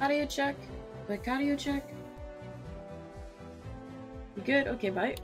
Audio check. Quick audio check. You good? Okay, bye.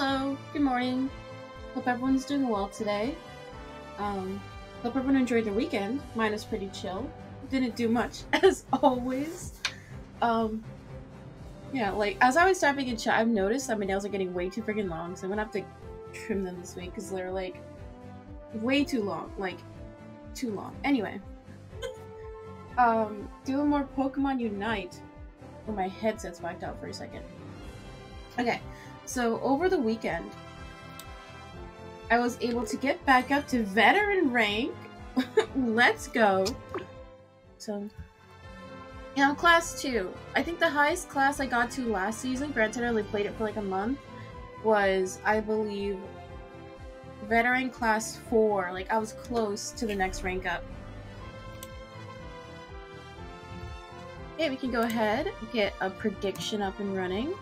Hello, good morning. Hope everyone's doing well today. Um, Hope everyone enjoyed their weekend. Mine was pretty chill. Didn't do much, as always. Um, yeah, like, as I was typing in chat, I've noticed that my nails are getting way too freaking long, so I'm gonna have to trim them this week, because they're, like, way too long. Like, too long. Anyway. um, doing more Pokemon Unite. Oh, my headset's whacked out for a second. Okay, so over the weekend, I was able to get back up to veteran rank. Let's go. So, yeah, I'm class 2. I think the highest class I got to last season, granted I only played it for like a month, was, I believe, veteran class 4. Like, I was close to the next rank up. Okay, we can go ahead, get a prediction up and running.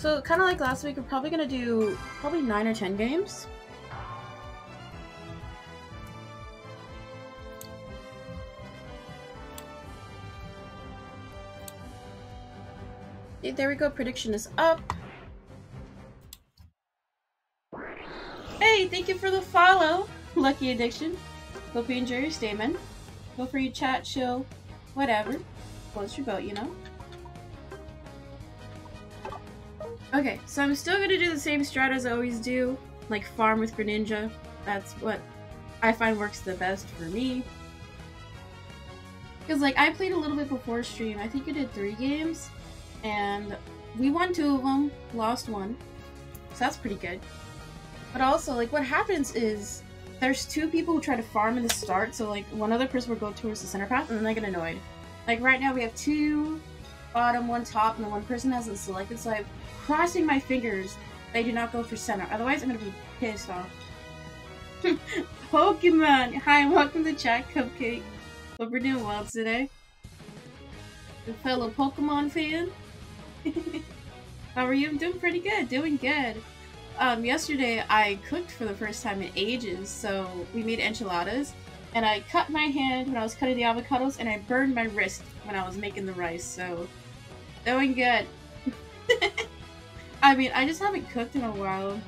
So, kind of like last week, we're probably going to do probably 9 or 10 games. There we go, prediction is up. Hey, thank you for the follow, Lucky Addiction. Hope you enjoy your statement. Feel free to chat, chill, whatever. Close your boat, you know? Okay, so I'm still gonna do the same strat as I always do, like farm with Greninja. That's what I find works the best for me. Because, like, I played a little bit before stream. I think I did three games, and we won two of them, lost one. So that's pretty good. But also, like, what happens is there's two people who try to farm in the start, so, like, one other person will go towards the center path, and then they get annoyed. Like, right now we have two bottom, one top, and the one person hasn't selected, so I'm crossing my fingers they do not go for center. Otherwise, I'm gonna be pissed off. Pokemon! Hi, welcome to chat, Cupcake. Hope we're doing well today. A fellow Pokemon fan. How are you? I'm doing pretty good. Doing good. Um, yesterday I cooked for the first time in ages, so we made enchiladas, and I cut my hand when I was cutting the avocados, and I burned my wrist when I was making the rice, so doing good. I mean, I just haven't cooked in a while.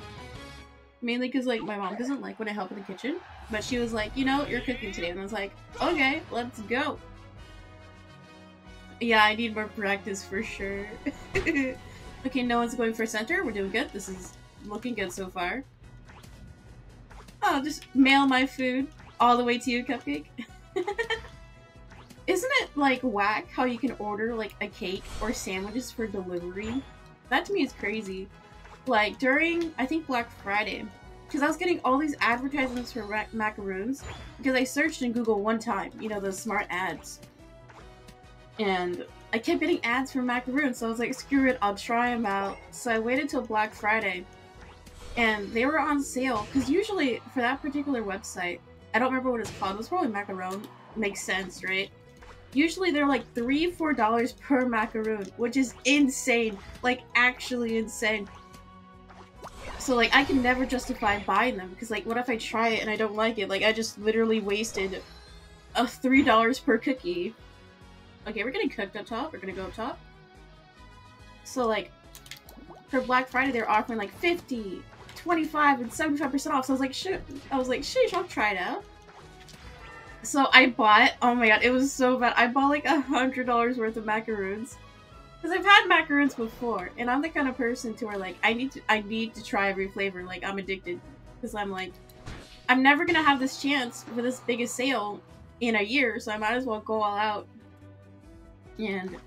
Mainly because, like, my mom doesn't like when I help in the kitchen. But she was like, you know, you're cooking today. And I was like, okay, let's go. Yeah, I need more practice for sure. okay, no one's going for center. We're doing good. This is looking good so far. Oh, just mail my food all the way to you, Cupcake. Isn't it, like, whack how you can order, like, a cake or sandwiches for delivery? That to me is crazy. Like, during, I think, Black Friday, because I was getting all these advertisements for macaroons, because I searched in Google one time, you know, the smart ads. And I kept getting ads for macaroons, so I was like, screw it, I'll try them out. So I waited till Black Friday, and they were on sale, because usually, for that particular website, I don't remember what it's called, it was probably macaron, makes sense, right? Usually they're like three, four dollars per macaroon, which is insane. Like actually insane. So like I can never justify buying them because like what if I try it and I don't like it? Like I just literally wasted a three dollars per cookie. Okay, we're getting cooked up top. We're gonna go up top. So like for Black Friday they're offering like 50, 25, and 75% off. So I was like, shit. I was like, sheesh, I'll try it out. So I bought, oh my god, it was so bad. I bought like a hundred dollars worth of macaroons. Because I've had macaroons before, and I'm the kind of person to where like I need to I need to try every flavor. Like I'm addicted. Because I'm like, I'm never gonna have this chance for this biggest sale in a year, so I might as well go all out. And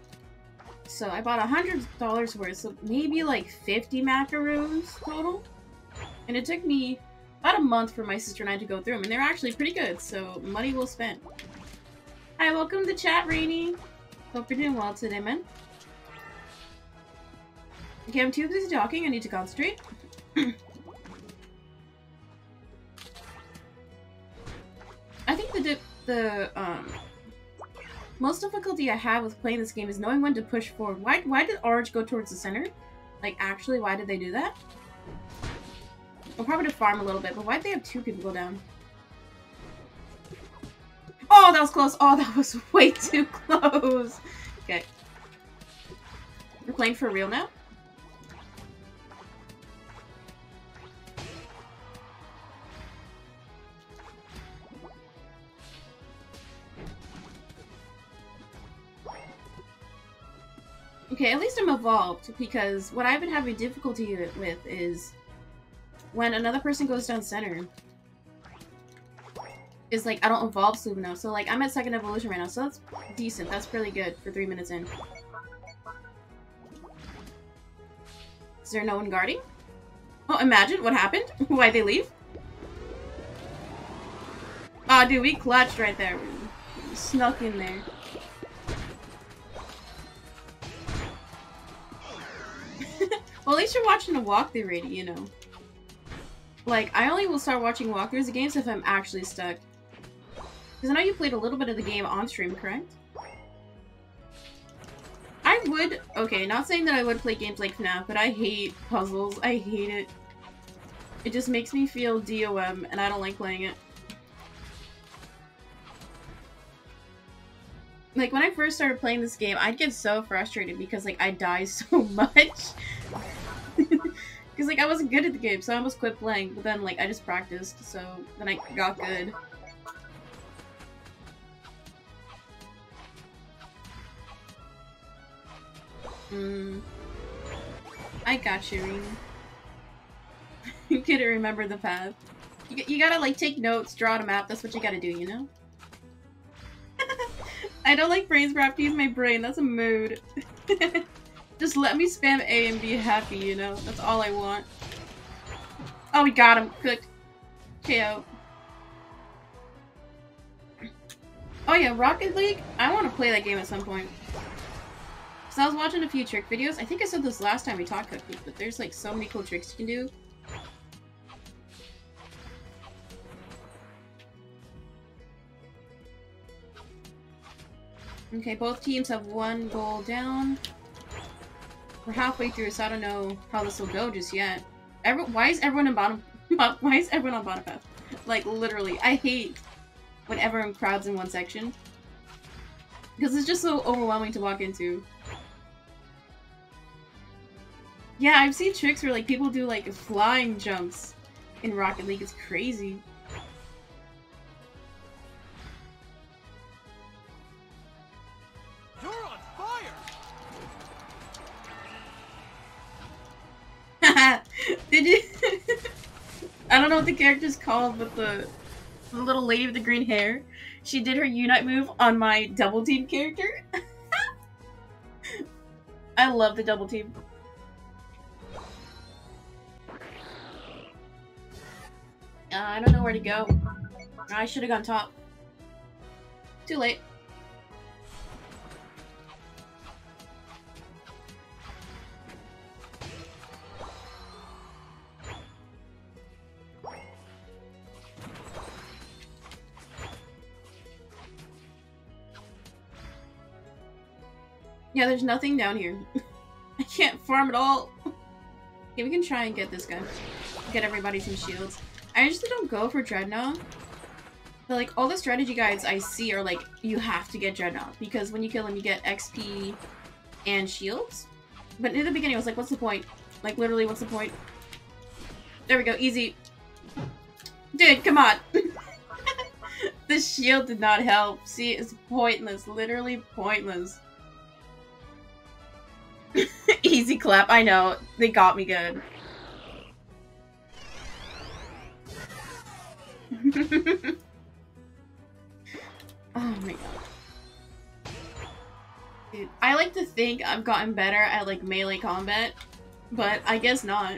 so I bought a hundred dollars worth, so maybe like 50 macaroons total. And it took me about a month for my sister and I to go through them, and they're actually pretty good, so money well spent. Hi, welcome to chat, Rainy. Hope you're doing well today, man. Okay, I'm too busy talking, I need to concentrate. I think the the um most difficulty I have with playing this game is knowing when to push forward. Why why did Orange go towards the center? Like actually, why did they do that? I'll probably farm a little bit, but why'd they have two people go down? Oh, that was close. Oh, that was way too close. Okay. We're playing for real now? Okay, at least I'm evolved, because what I've been having difficulty with is when another person goes down center. Is like, I don't evolve enough. So like, I'm at second evolution right now, so that's decent. That's pretty good for three minutes in. Is there no one guarding? Oh, imagine what happened? Why'd they leave? Aw, oh, dude, we clutched right there. We snuck in there. well, at least you're watching a walkthrough already, you know. Like, I only will start watching walkthroughs of games if I'm actually stuck. Because I know you played a little bit of the game on stream, correct? I would... Okay, not saying that I would play games like FNAF, but I hate puzzles. I hate it. It just makes me feel DOM, and I don't like playing it. Like, when I first started playing this game, I'd get so frustrated because, like, I die so much. Because, like, I wasn't good at the game, so I almost quit playing. But then, like, I just practiced, so then I got good. Hmm. I got you, Reem. you couldn't remember the path. You, you gotta, like, take notes, draw a map. That's what you gotta do, you know? I don't like brains, but to use my brain. That's a mood. Just let me spam A and be happy, you know? That's all I want. Oh, we got him. Cooked. KO. Oh yeah, Rocket League? I want to play that game at some point. So I was watching a few trick videos. I think I said this last time we talked Cookie, but there's like so many cool tricks you can do. Okay, both teams have one goal down. We're halfway through, so I don't know how this will go just yet. Every why is everyone in bottom? why is everyone on bottom path? Like literally, I hate when everyone crowds in one section because it's just so overwhelming to walk into. Yeah, I've seen tricks where like people do like flying jumps in Rocket League. It's crazy. Did you? I don't know what the character's called, but the, the little lady with the green hair, she did her Unite move on my double team character. I love the double team. Uh, I don't know where to go. I should have gone top. Too late. Yeah, there's nothing down here. I can't farm at all. okay, we can try and get this guy. Get everybody some shields. I usually don't go for Drednaw. But like, all the strategy guides I see are like, you have to get Drednaw. Because when you kill him, you get XP and shields. But in the beginning, I was like, what's the point? Like, literally, what's the point? There we go, easy. Dude, come on. the shield did not help. See, it's pointless. Literally pointless. Easy clap, I know. They got me good. oh my god. Dude, I like to think I've gotten better at like melee combat, but I guess not.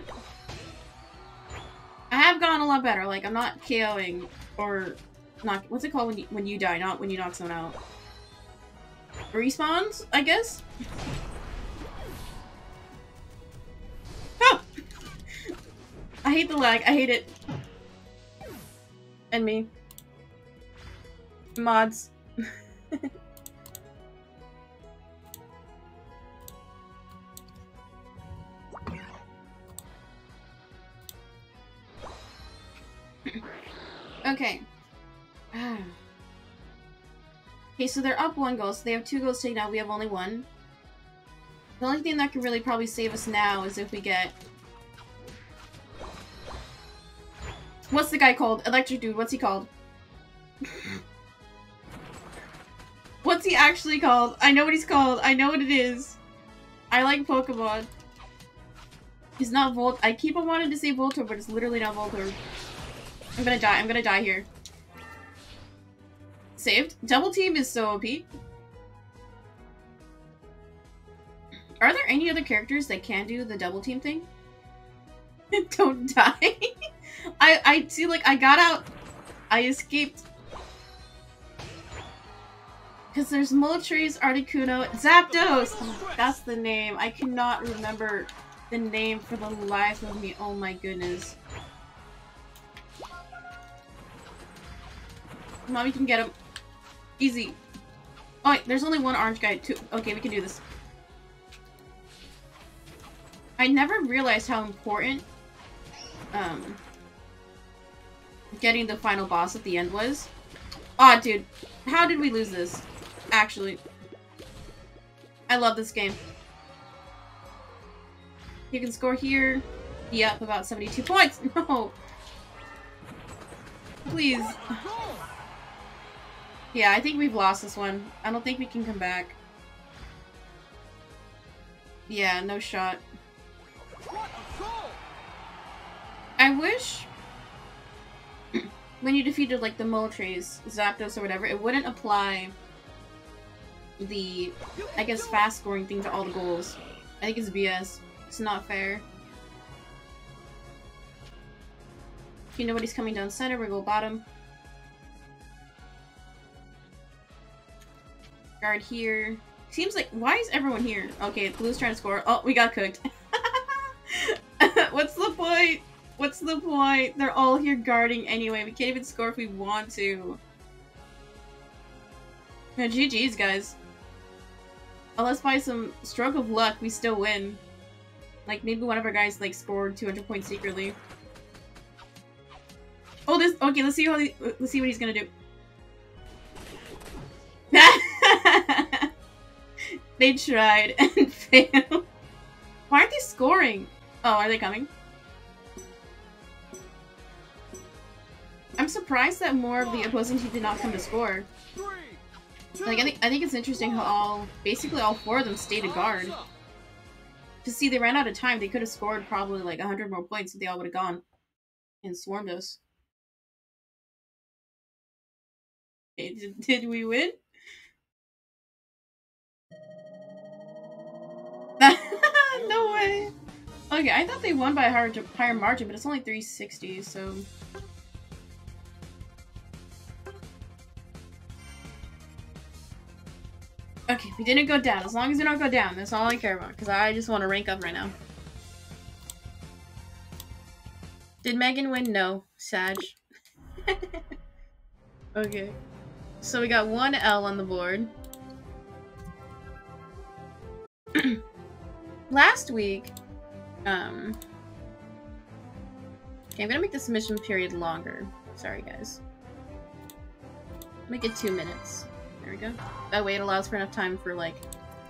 I have gotten a lot better, like I'm not KOing or not what's it called when you when you die, not when you knock someone out. Respawns, I guess? I hate the lag. I hate it. And me. Mods. okay. okay, so they're up one goal, so they have two goals taken out. We have only one. The only thing that can really probably save us now is if we get What's the guy called? Electric Dude, what's he called? what's he actually called? I know what he's called. I know what it is. I like Pokemon. He's not Volt- I keep on wanting to say Voltorb, but it's literally not Voltorb. I'm gonna die. I'm gonna die here. Saved. Double team is so OP. Are there any other characters that can do the double team thing? Don't die. I I see like I got out. I escaped. Because there's Moltres, Articuno, Zapdos! That's the name. I cannot remember the name for the life of me. Oh my goodness. Mommy can get him. Easy. Oh wait, there's only one orange guy too. Okay, we can do this. I never realized how important um getting the final boss at the end was. Aw, oh, dude. How did we lose this? Actually. I love this game. You can score here. Yep, about 72 points. No. Please. Yeah, I think we've lost this one. I don't think we can come back. Yeah, no shot. I wish when you defeated like the Moltres, Zapdos or whatever, it wouldn't apply the, I guess, fast scoring thing to all the goals. I think it's BS. It's not fair. Okay, nobody's coming down center, we go bottom. Guard here. Seems like, why is everyone here? Okay, blue's trying to score. Oh, we got cooked. What's the point? What's the point? They're all here guarding anyway. We can't even score if we want to. Yeah, GG's, guys. Unless by some stroke of luck, we still win. Like, maybe one of our guys, like, scored 200 points secretly. Oh, this- okay, let's see how he, let's see what he's gonna do. they tried and failed. Why aren't they scoring? Oh, are they coming? I'm surprised that more of the opposing team did not come to score. Like, I think I think it's interesting how all basically all four of them stayed a guard. To see, they ran out of time. They could have scored probably like 100 more points if they all would have gone and swarmed us. Okay, did, did we win? no way. Okay, I thought they won by a higher, higher margin, but it's only 360, so... Okay, we didn't go down. As long as we don't go down, that's all I care about. Because I just want to rank up right now. Did Megan win? No. Sag. okay. So we got one L on the board. Last week, um... Okay, I'm gonna make the submission period longer. Sorry, guys. Make it two minutes. There we go. That way it allows for enough time for, like,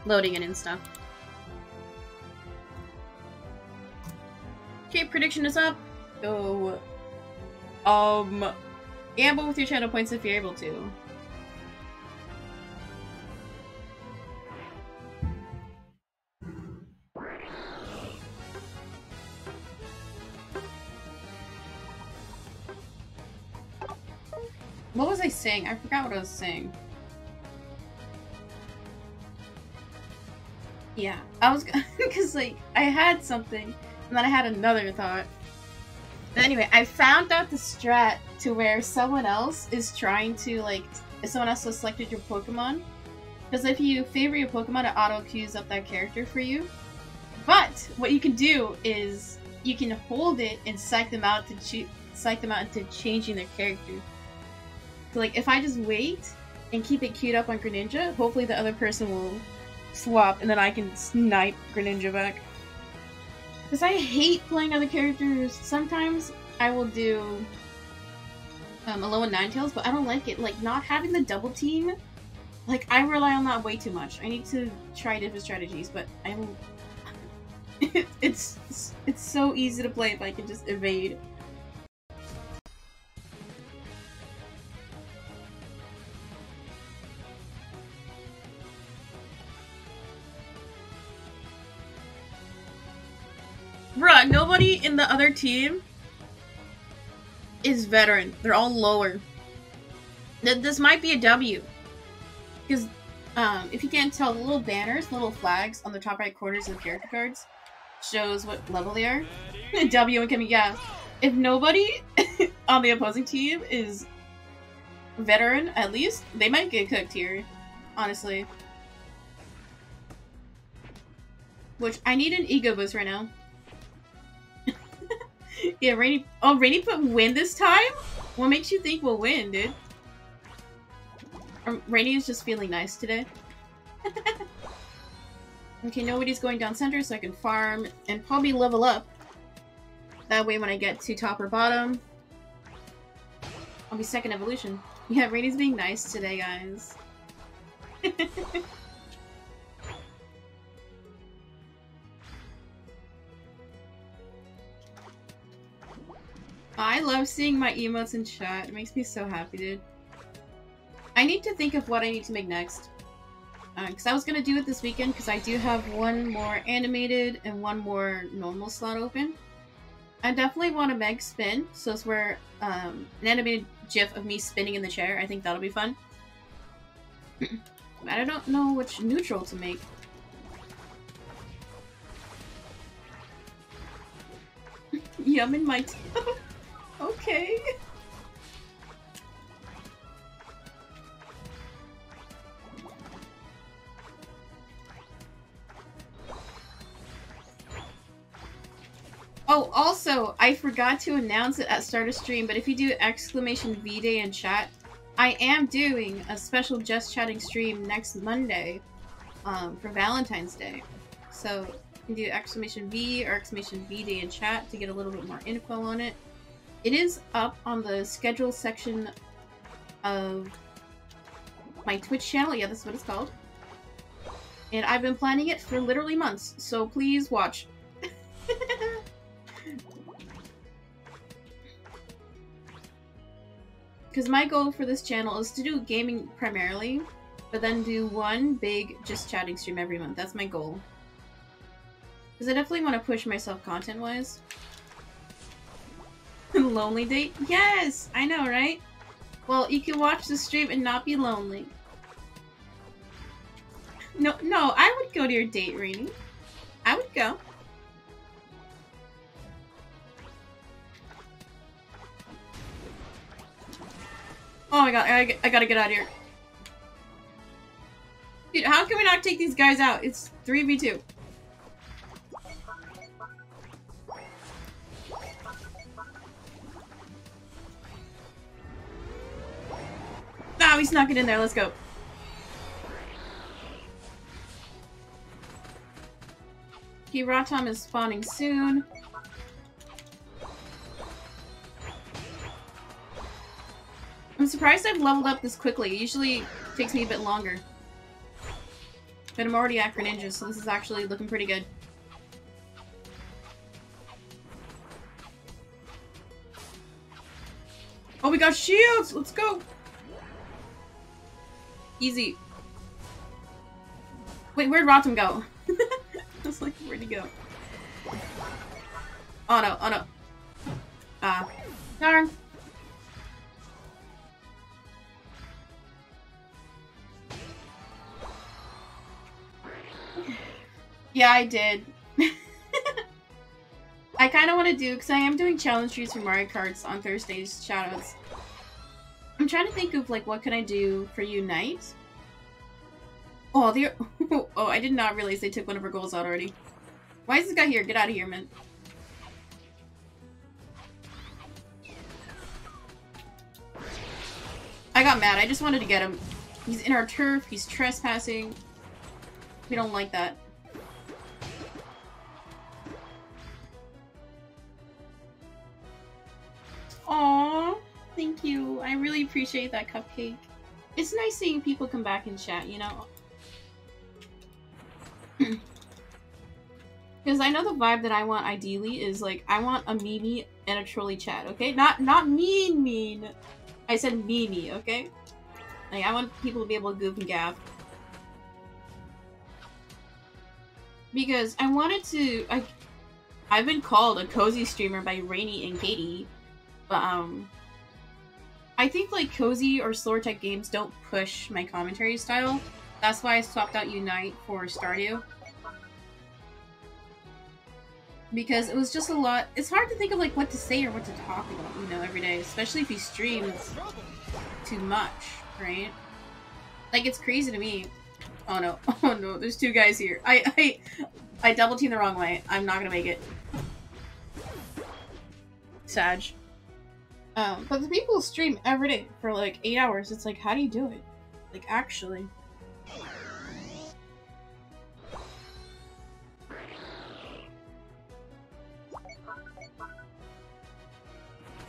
loading it and stuff. Okay, prediction is up. Go. Um, gamble with your channel points if you're able to. What was I saying? I forgot what I was saying. Yeah, I was because like I had something, and then I had another thought. But anyway, I found out the strat to where someone else is trying to like, if someone else has selected your Pokemon, because if you favor your Pokemon, it auto queues up that character for you. But what you can do is you can hold it and psych them out to psych them out into changing their character. So like if I just wait and keep it queued up on Greninja, hopefully the other person will swap and then I can snipe Greninja back. Because I hate playing other characters. Sometimes I will do um, Alolan Ninetales, but I don't like it. Like, not having the double team, like, I rely on that way too much. I need to try different strategies, but I will... it's, it's so easy to play if I can just evade. Nobody in the other team is veteran. They're all lower. Th this might be a W. Because um, if you can't tell, the little banners, little flags on the top right corners of the character cards shows what level they are. w incoming, yeah. If nobody on the opposing team is veteran, at least, they might get cooked here. Honestly. Which, I need an ego boost right now. Yeah, Rainy- Oh, Rainy put win this time? What makes you think we'll win, dude? Rainy is just feeling nice today. okay, nobody's going down center, so I can farm and probably level up. That way when I get to top or bottom, I'll be second evolution. Yeah, Rainy's being nice today, guys. I love seeing my emotes in chat. It makes me so happy, dude. I need to think of what I need to make next. Because uh, I was going to do it this weekend because I do have one more animated and one more normal slot open. I definitely want a Meg spin, so it's where um, an animated gif of me spinning in the chair. I think that'll be fun. I don't know which neutral to make. Yum in my Okay. Oh, also, I forgot to announce it at start of stream, but if you do exclamation V-Day in chat, I am doing a special just chatting stream next Monday um, for Valentine's Day. So you can do exclamation V or exclamation V-Day in chat to get a little bit more info on it. It is up on the schedule section of my Twitch channel. Yeah, that's what it's called. And I've been planning it for literally months, so please watch. Because my goal for this channel is to do gaming primarily, but then do one big just chatting stream every month. That's my goal. Because I definitely want to push myself content-wise. lonely date? Yes! I know, right? Well, you can watch the stream and not be lonely. No, no, I would go to your date, Rainy. I would go. Oh my god, I, I gotta get out of here. Dude, how can we not take these guys out? It's 3v2. Oh, he snuck it in there. Let's go. Rotom is spawning soon. I'm surprised I've leveled up this quickly. It usually takes me a bit longer. But I'm already at Greninja, so this is actually looking pretty good. Oh, we got shields! Let's go! Easy. Wait, where'd Rotom go? I was like, where'd he go? Oh no, oh no. Ah. Darn. Yeah, I did. I kind of want to do, because I am doing challenge trees for Mario Karts on Thursday's Shadows. Trying to think of like what can I do for you, Unite. Oh, the oh, I did not realize they took one of her goals out already. Why is this guy here? Get out of here, man. I got mad. I just wanted to get him. He's in our turf. He's trespassing. We don't like that. Appreciate that cupcake. It's nice seeing people come back and chat, you know? Because I know the vibe that I want ideally is like, I want a Mimi and a Trolly chat, okay? Not not mean mean. I said Mimi, okay? Like, I want people to be able to goof and gab. Because I wanted to, I, I've been called a cozy streamer by Rainy and Katie, but um, I think like cozy or slower tech games don't push my commentary style. That's why I swapped out Unite for Stardew. Because it was just a lot. It's hard to think of like what to say or what to talk about, you know, every day, especially if you stream too much, right? Like it's crazy to me. Oh no! Oh no! There's two guys here. I I I double team the wrong way. I'm not gonna make it. Sag. Um, but the people stream every day for like eight hours. It's like, how do you do it? Like, actually.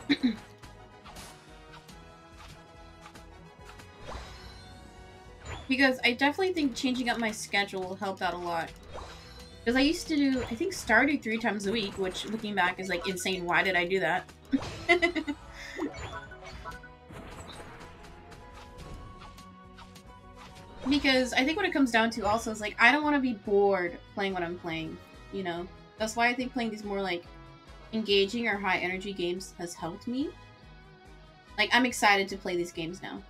because I definitely think changing up my schedule will help out a lot. Because I used to do, I think, Stardew three times a week, which, looking back, is, like, insane. Why did I do that? because I think what it comes down to also is, like, I don't want to be bored playing what I'm playing, you know? That's why I think playing these more, like, engaging or high-energy games has helped me. Like, I'm excited to play these games now.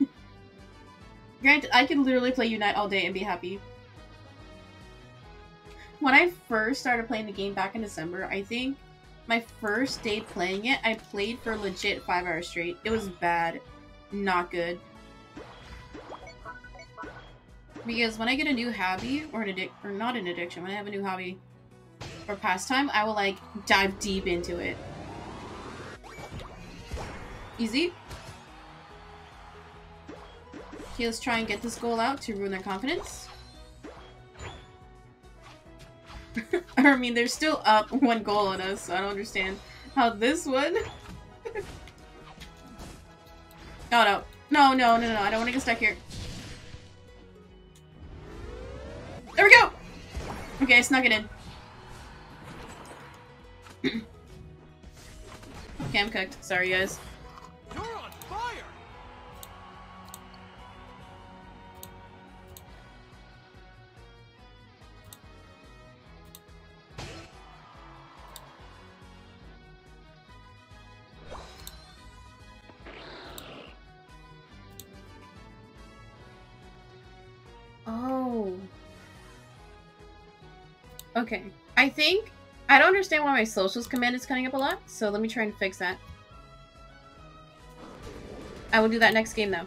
Granted, I can literally play Unite all day and be happy when I first started playing the game back in December, I think my first day playing it, I played for legit five hours straight. It was bad. Not good. Because when I get a new hobby, or an addic- or not an addiction, when I have a new hobby or pastime, I will like dive deep into it. Easy. Okay, let's try and get this goal out to ruin their confidence. I mean, they're still up one goal on us, so I don't understand how this one... oh, no. No, no, no, no. I don't want to get stuck here. There we go! Okay, I snuck it in. okay, I'm cooked. Sorry, guys. I think... I don't understand why my socials command is coming up a lot, so let me try and fix that. I will do that next game, though.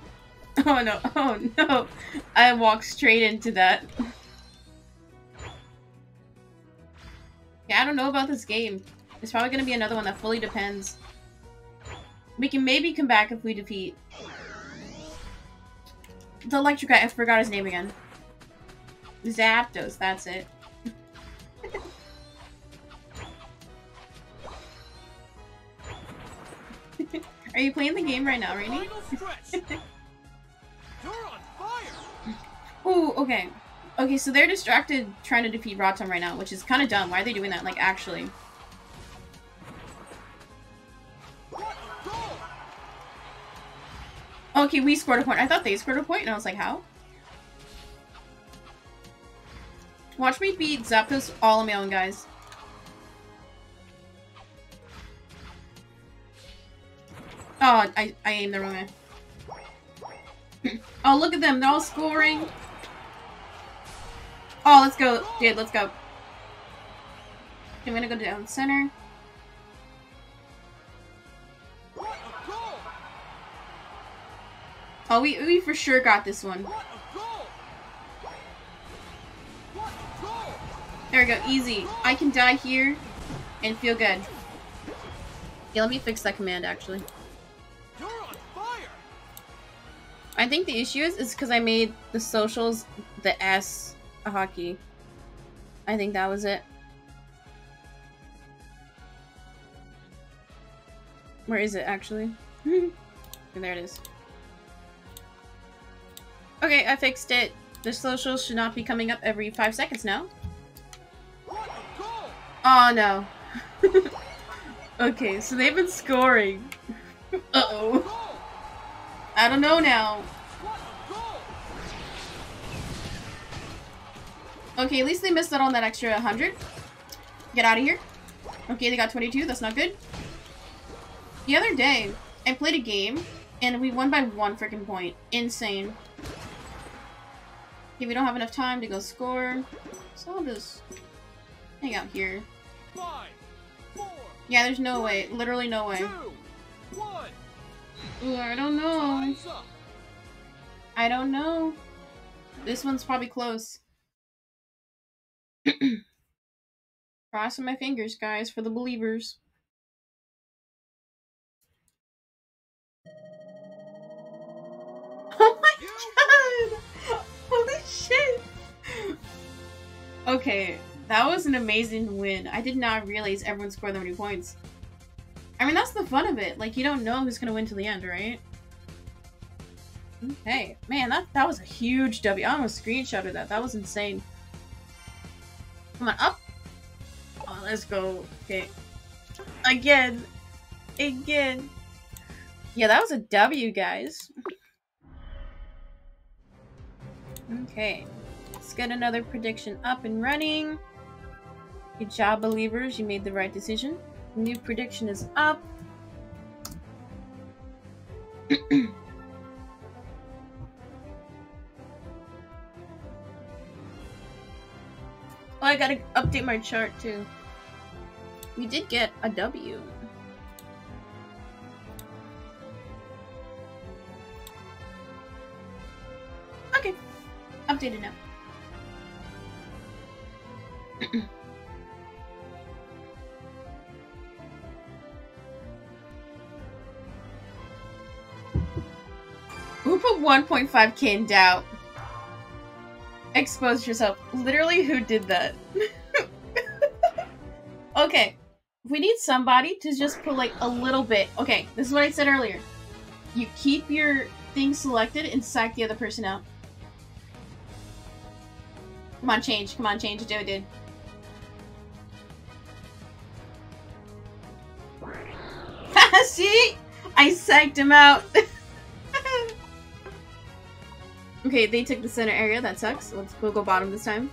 Oh, no. Oh, no. I walked straight into that. yeah, I don't know about this game. It's probably to be another one that fully depends. We can maybe come back if we defeat... The electric guy. I forgot his name again. Zapdos, that's it. Are you playing the game right now, Rainy? Ooh, okay. Okay, so they're distracted trying to defeat Rotom right now, which is kind of dumb. Why are they doing that? Like, actually. Okay, we scored a point. I thought they scored a point, and I was like, how? Watch me beat Zapdos all on my own, guys. Oh, I, I aimed the wrong way. oh, look at them. They're all scoring. Oh, let's go. Dude, let's go. I'm gonna go down center. Oh, we, we for sure got this one. There we go, easy. I can die here and feel good. Yeah, let me fix that command, actually. I think the issue is is because I made the socials the S a hockey. I think that was it. Where is it actually? there it is. Okay, I fixed it. The socials should not be coming up every five seconds now. Oh no. okay, so they've been scoring. Uh-oh. I don't know now. Okay, at least they missed out on that extra 100. Get out of here. Okay, they got 22. That's not good. The other day, I played a game, and we won by one freaking point. Insane. Okay, we don't have enough time to go score, so I'll just hang out here. Five, four, Yeah, there's no way. Literally no way. two, one. Ooh, I don't know. I don't know. This one's probably close. Crossing my fingers, guys, for the believers. Oh my god! Holy shit! Okay, that was an amazing win. I did not realize everyone scored that many points. I mean, that's the fun of it. Like, you don't know who's gonna win till the end, right? Okay. Man, that, that was a huge W. I almost screenshotted that. That was insane. Come on, up! Oh, let's go. Okay. Again. Again. Yeah, that was a W, guys. Okay. Let's get another prediction up and running. Good job, believers. You made the right decision. New prediction is up. Oh, I gotta update my chart too. We did get a W. Okay. Updated now. Who put 1.5k in doubt? Expose yourself. Literally, who did that? okay. We need somebody to just put like a little bit. Okay, this is what I said earlier. You keep your thing selected and psych the other person out. Come on, change. Come on, change. Joe did. See? I psyched him out. okay, they took the center area. That sucks. Let's we'll go bottom this time.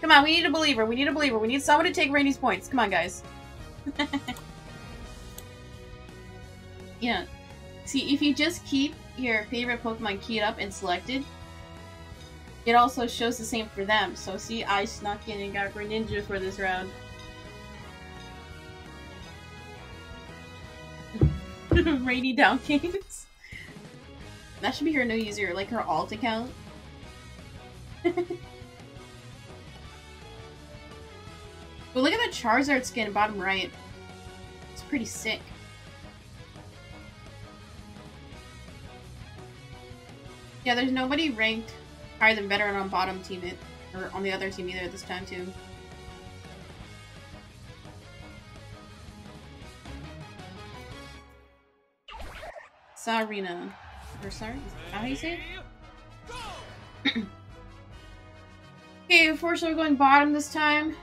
Come on, we need a believer. We need a believer. We need someone to take Rainy's points. Come on, guys. yeah. See, if you just keep your favorite Pokemon keyed up and selected, it also shows the same for them. So see, I snuck in and got Greninja for this round. Rainy down games. That should be her new user, like her alt account. but look at the Charizard skin bottom right. It's pretty sick. Yeah, there's nobody ranked higher than veteran on bottom team it or on the other team either at this time too. Sarina. Or that how you say it? Okay, unfortunately we're going bottom this time.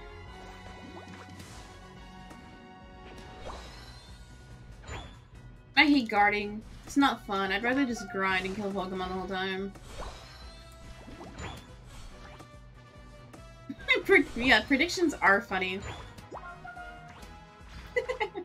I hate guarding. It's not fun. I'd rather just grind and kill Pokemon the whole time. Yeah, predictions are funny.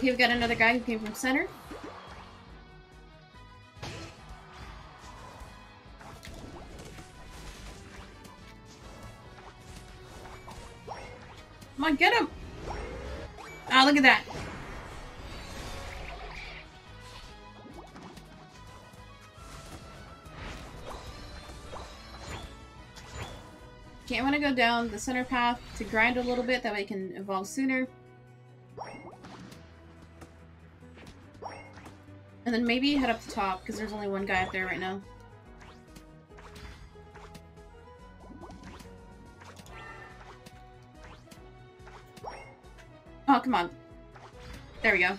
Okay, we've got another guy who came from center. Come on, get him! Ah, look at that. Okay, I'm gonna go down the center path to grind a little bit, that way I can evolve sooner. And then maybe head up the top, because there's only one guy up there right now. Oh, come on. There we go.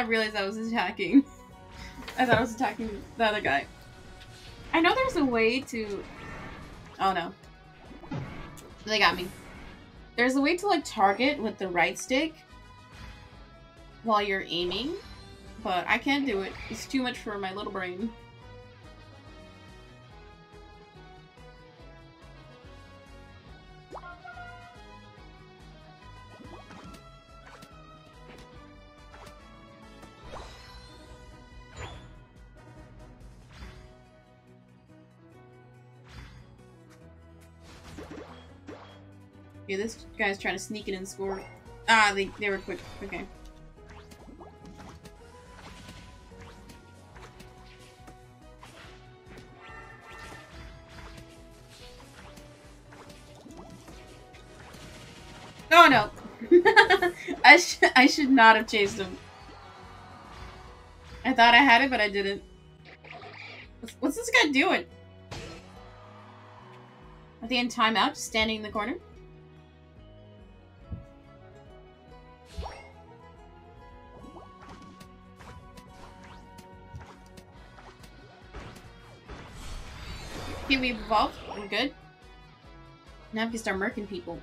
I did not realize I was attacking. I thought I was attacking the other guy. I know there's a way to... Oh no. They got me. There's a way to like target with the right stick while you're aiming, but I can't do it. It's too much for my little brain. Yeah, this guy's trying to sneak it in and score. Ah, they, they were quick. Okay. Oh no! I, sh I should not have chased him. I thought I had it, but I didn't. What's, this guy doing? Are they in timeout, standing in the corner? Okay, we evolved. We're good. Now we can start murking people.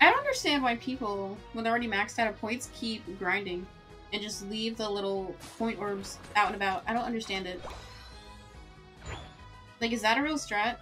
I don't understand why people, when they're already maxed out of points, keep grinding and just leave the little point orbs out and about. I don't understand it. Like, is that a real strat?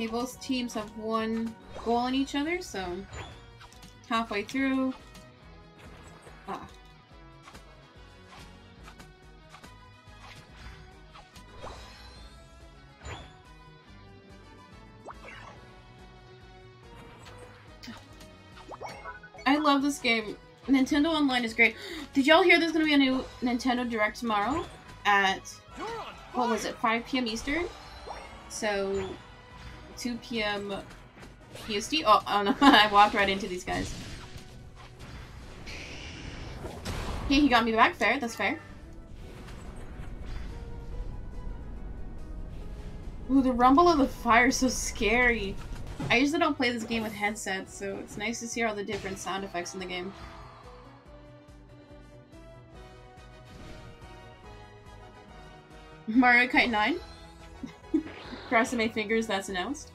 Okay, both teams have one goal on each other, so halfway through. Ah. I love this game. Nintendo Online is great. Did y'all hear there's gonna be a new Nintendo Direct tomorrow at what was it, 5 p.m. Eastern? So 2 p.m. PST? Oh, oh no, I walked right into these guys. Okay, he got me back. Fair, that's fair. Ooh, the rumble of the fire is so scary. I usually don't play this game with headsets, so it's nice to see all the different sound effects in the game. Mario Kart 9? Crossing my fingers, that's announced.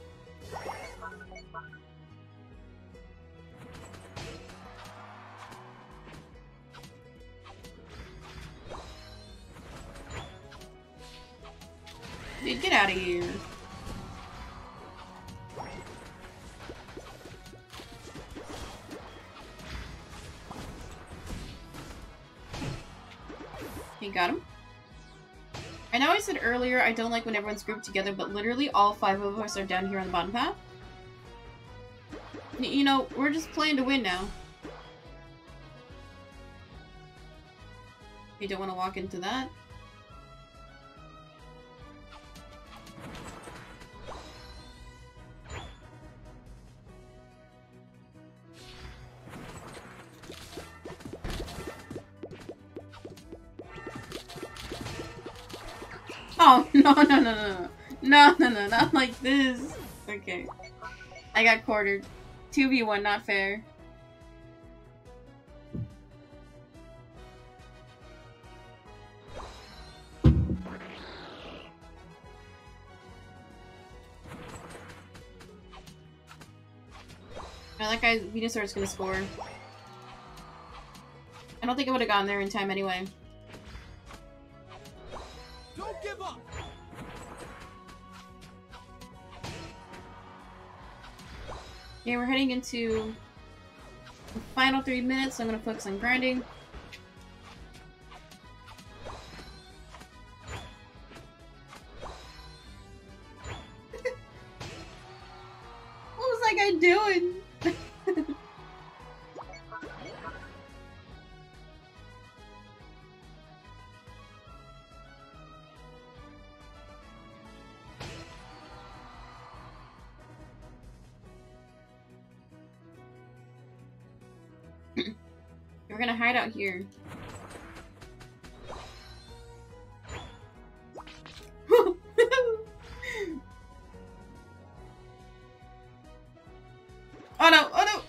Dude, get out of here. I don't like when everyone's grouped together, but literally all five of us are down here on the bottom path. You know, we're just playing to win now. You don't want to walk into that. no, no, no, no. No, no, no, not like this. Okay. I got quartered. 2v1, not fair. Now that guy, Venusaur's gonna score. I don't think I would've gone there in time anyway. Yeah, we're heading into the final three minutes, so I'm gonna focus on grinding. Hide out here. oh no! Oh no!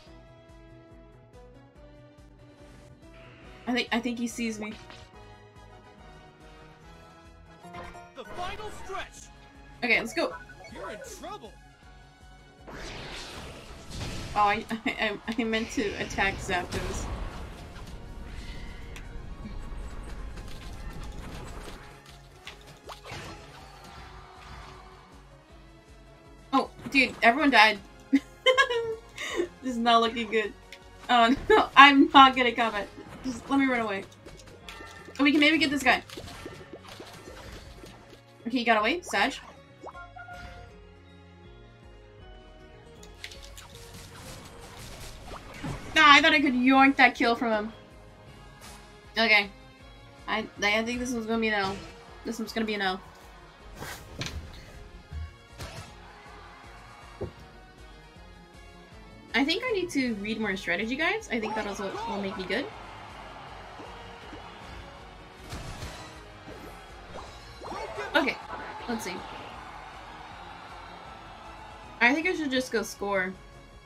I think I think he sees me. The final stretch. Okay, let's go. You're in trouble. Oh, I I, I meant to attack Zapdos. Everyone died. this is not looking good. Oh no, I'm not gonna comment. Just let me run away. We can maybe get this guy. Okay, you got away, Sag. Nah, I thought I could yoink that kill from him. Okay. I I think this one's gonna be an L. This one's gonna be an L. to read more strategy guides. I think that also will make me good. Okay, let's see. I think I should just go score.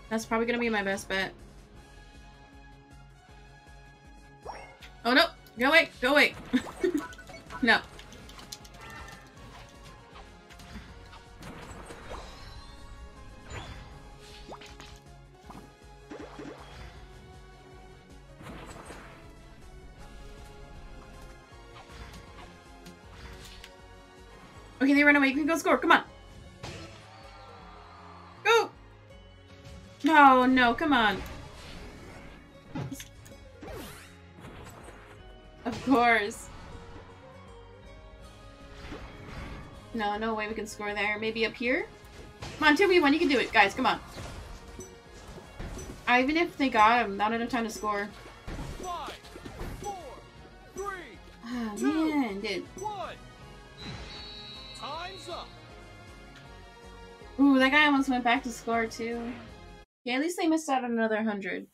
That's probably gonna be my best bet. Oh no! Go away! Go away! no. Go score. Come on. Go! Oh, no. Come on. Of course. No, no way we can score there. Maybe up here? Come on, 2v1, you can do it. Guys, come on. I, even if they got him, not enough time to score. Five, four, three, Ah, Two. man, dude. That guy almost went back to score, too. Yeah, at least they missed out on another 100.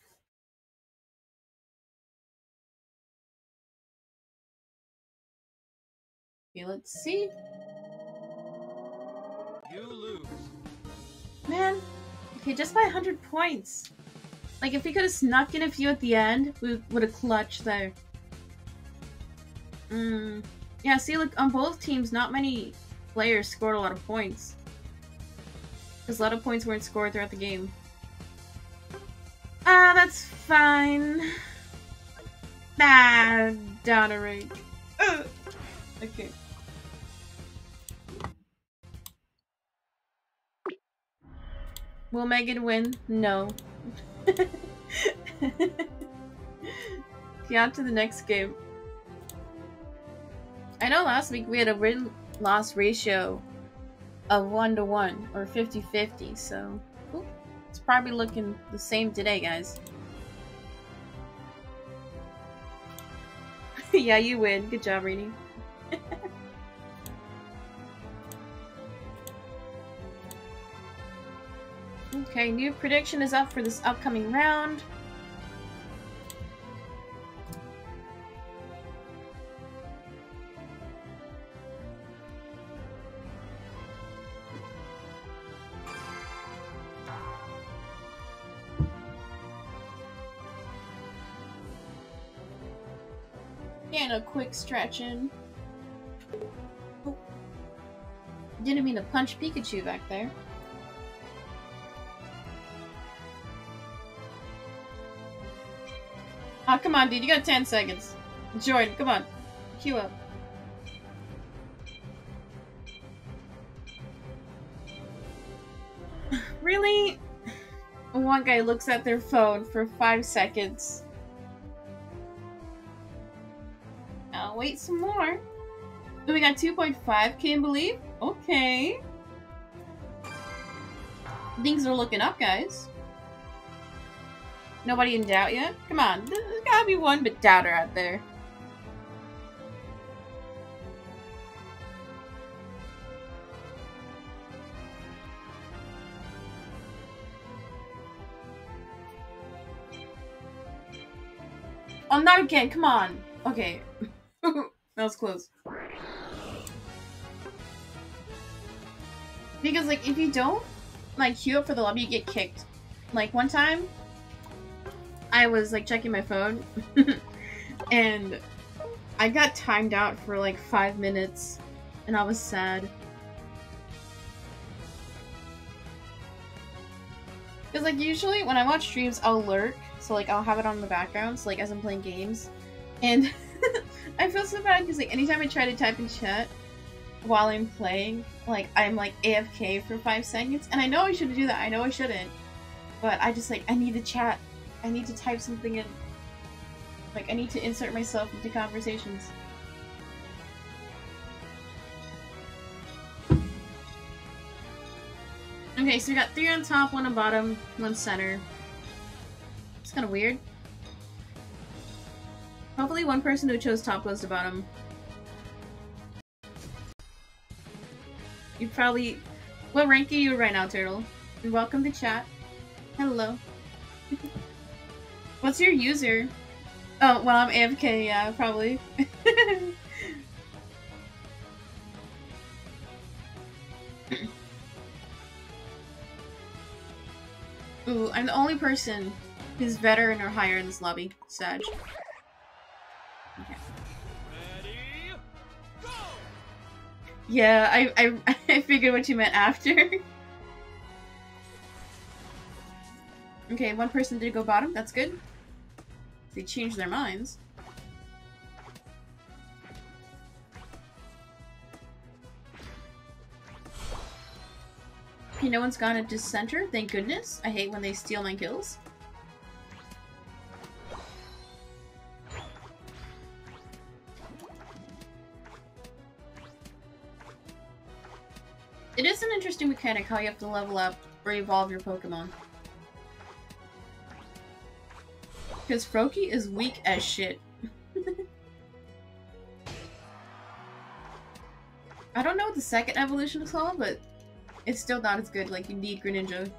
Okay, let's see. You lose. Man, okay, just by 100 points. Like, if we could have snuck in a few at the end, we would have clutched there. Mm. Yeah, see, look, on both teams, not many players scored a lot of points. Because a lot of points weren't scored throughout the game. Ah, that's fine. Ah, down a rank. Ugh. Okay. Will Megan win? No. yeah, on to the next game. I know last week we had a win loss ratio of 1 to 1 or 50 50, so ooh, it's probably looking the same today, guys. yeah, you win. Good job, Rainy. Okay, new prediction is up for this upcoming round. Stretching. Oh. Didn't mean to punch Pikachu back there. Oh, come on, dude. You got 10 seconds. Jordan, come on. Queue up. really? One guy looks at their phone for five seconds. Wait some more. We got 2.5, can't believe? Okay. Things are looking up, guys. Nobody in doubt yet? Come on, there's gotta be one but doubter out there. Oh, not again, come on. Okay. that was close. Because, like, if you don't, like, queue up for the lobby, you get kicked. Like, one time, I was, like, checking my phone, and I got timed out for, like, five minutes, and I was sad. Because, like, usually when I watch streams, I'll lurk, so, like, I'll have it on the background, so, like, as I'm playing games, and I feel so bad because, like, anytime I try to type in chat, while I'm playing, like I'm like AFK for five seconds, and I know I shouldn't do that. I know I shouldn't, but I just like I need to chat. I need to type something in. Like I need to insert myself into conversations. Okay, so we got three on top, one on bottom, one center. It's kind of weird. Hopefully one person who chose top goes to bottom. You probably... What rank are you right now, Turtle? And welcome to chat. Hello. What's your user? Oh, well, I'm AFK, yeah, probably. Ooh, I'm the only person who's veteran or higher in this lobby. Sag. Yeah, I, I, I figured what you meant after. okay, one person did go bottom. That's good. They changed their minds. Okay, no one's gone into center. Thank goodness. I hate when they steal my kills. It is an interesting mechanic how you have to level up or evolve your Pokemon. Because Froakie is weak as shit. I don't know what the second evolution is called, but it's still not as good. Like, you need Greninja.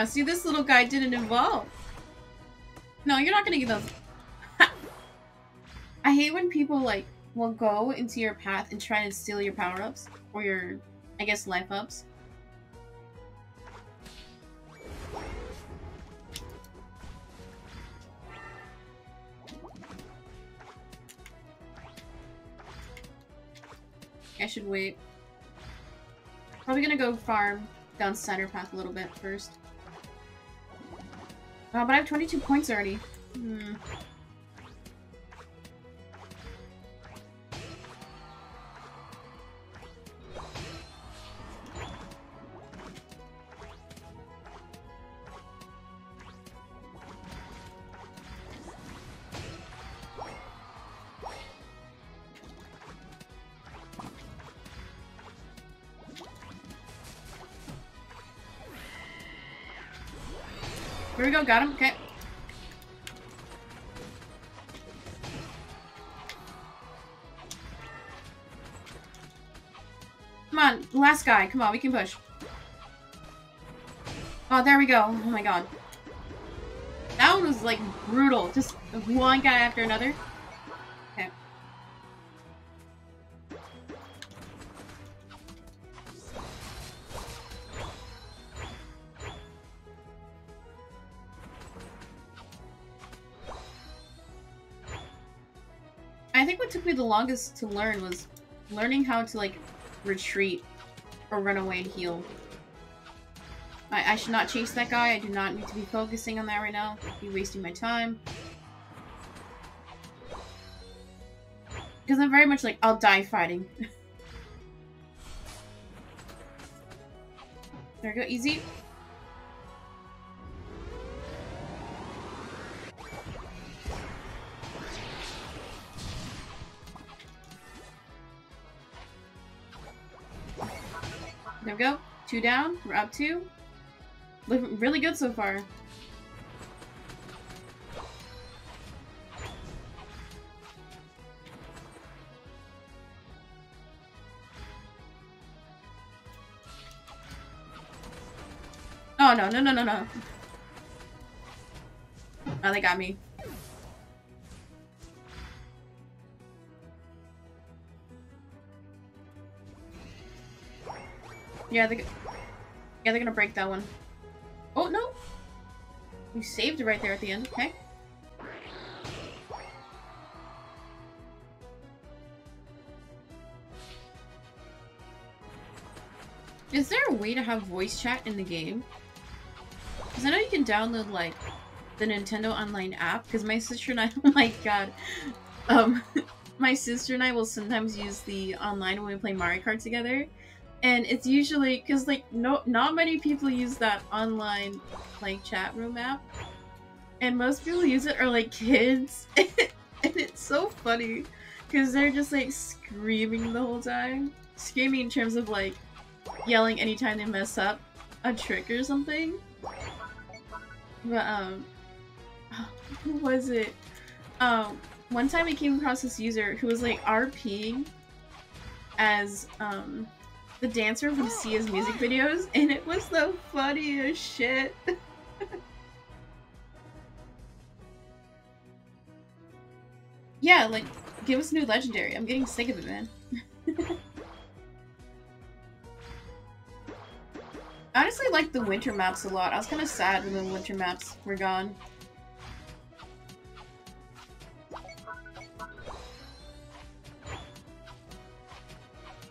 Uh, see, this little guy didn't evolve. No, you're not gonna get those. I hate when people, like, will go into your path and try to steal your power-ups. Or your, I guess, life-ups. I should wait. Probably gonna go farm down center path a little bit first. Oh, but I have 22 points already. Hmm. Go, got him. Okay. Come on, last guy. Come on, we can push. Oh, there we go. Oh my god. That one was like brutal. Just one guy after another. Me the longest to learn was learning how to like retreat or run away and heal. I, I should not chase that guy. I do not need to be focusing on that right now. I'd be wasting my time. Because I'm very much like, I'll die fighting. there we go, easy. Two down. We're up two. Looking really good so far. Oh no, no, no, no, no. Oh, they got me. Yeah, they, yeah, they're gonna break that one. Oh, no! You saved it right there at the end, okay. Is there a way to have voice chat in the game? Because I know you can download, like, the Nintendo Online app, because my sister and I- oh my god. Um, my sister and I will sometimes use the online when we play Mario Kart together, and it's usually because like no not many people use that online like chat room app. And most people use it are like kids. And it's so funny because they're just like screaming the whole time. Screaming in terms of like yelling anytime they mess up a trick or something. But um who was it? Um one time we came across this user who was like rping as um the dancer from Sia's music videos, and it was the funniest shit. yeah, like, give us a new legendary. I'm getting sick of it, man. I honestly like the winter maps a lot. I was kind of sad when the winter maps were gone.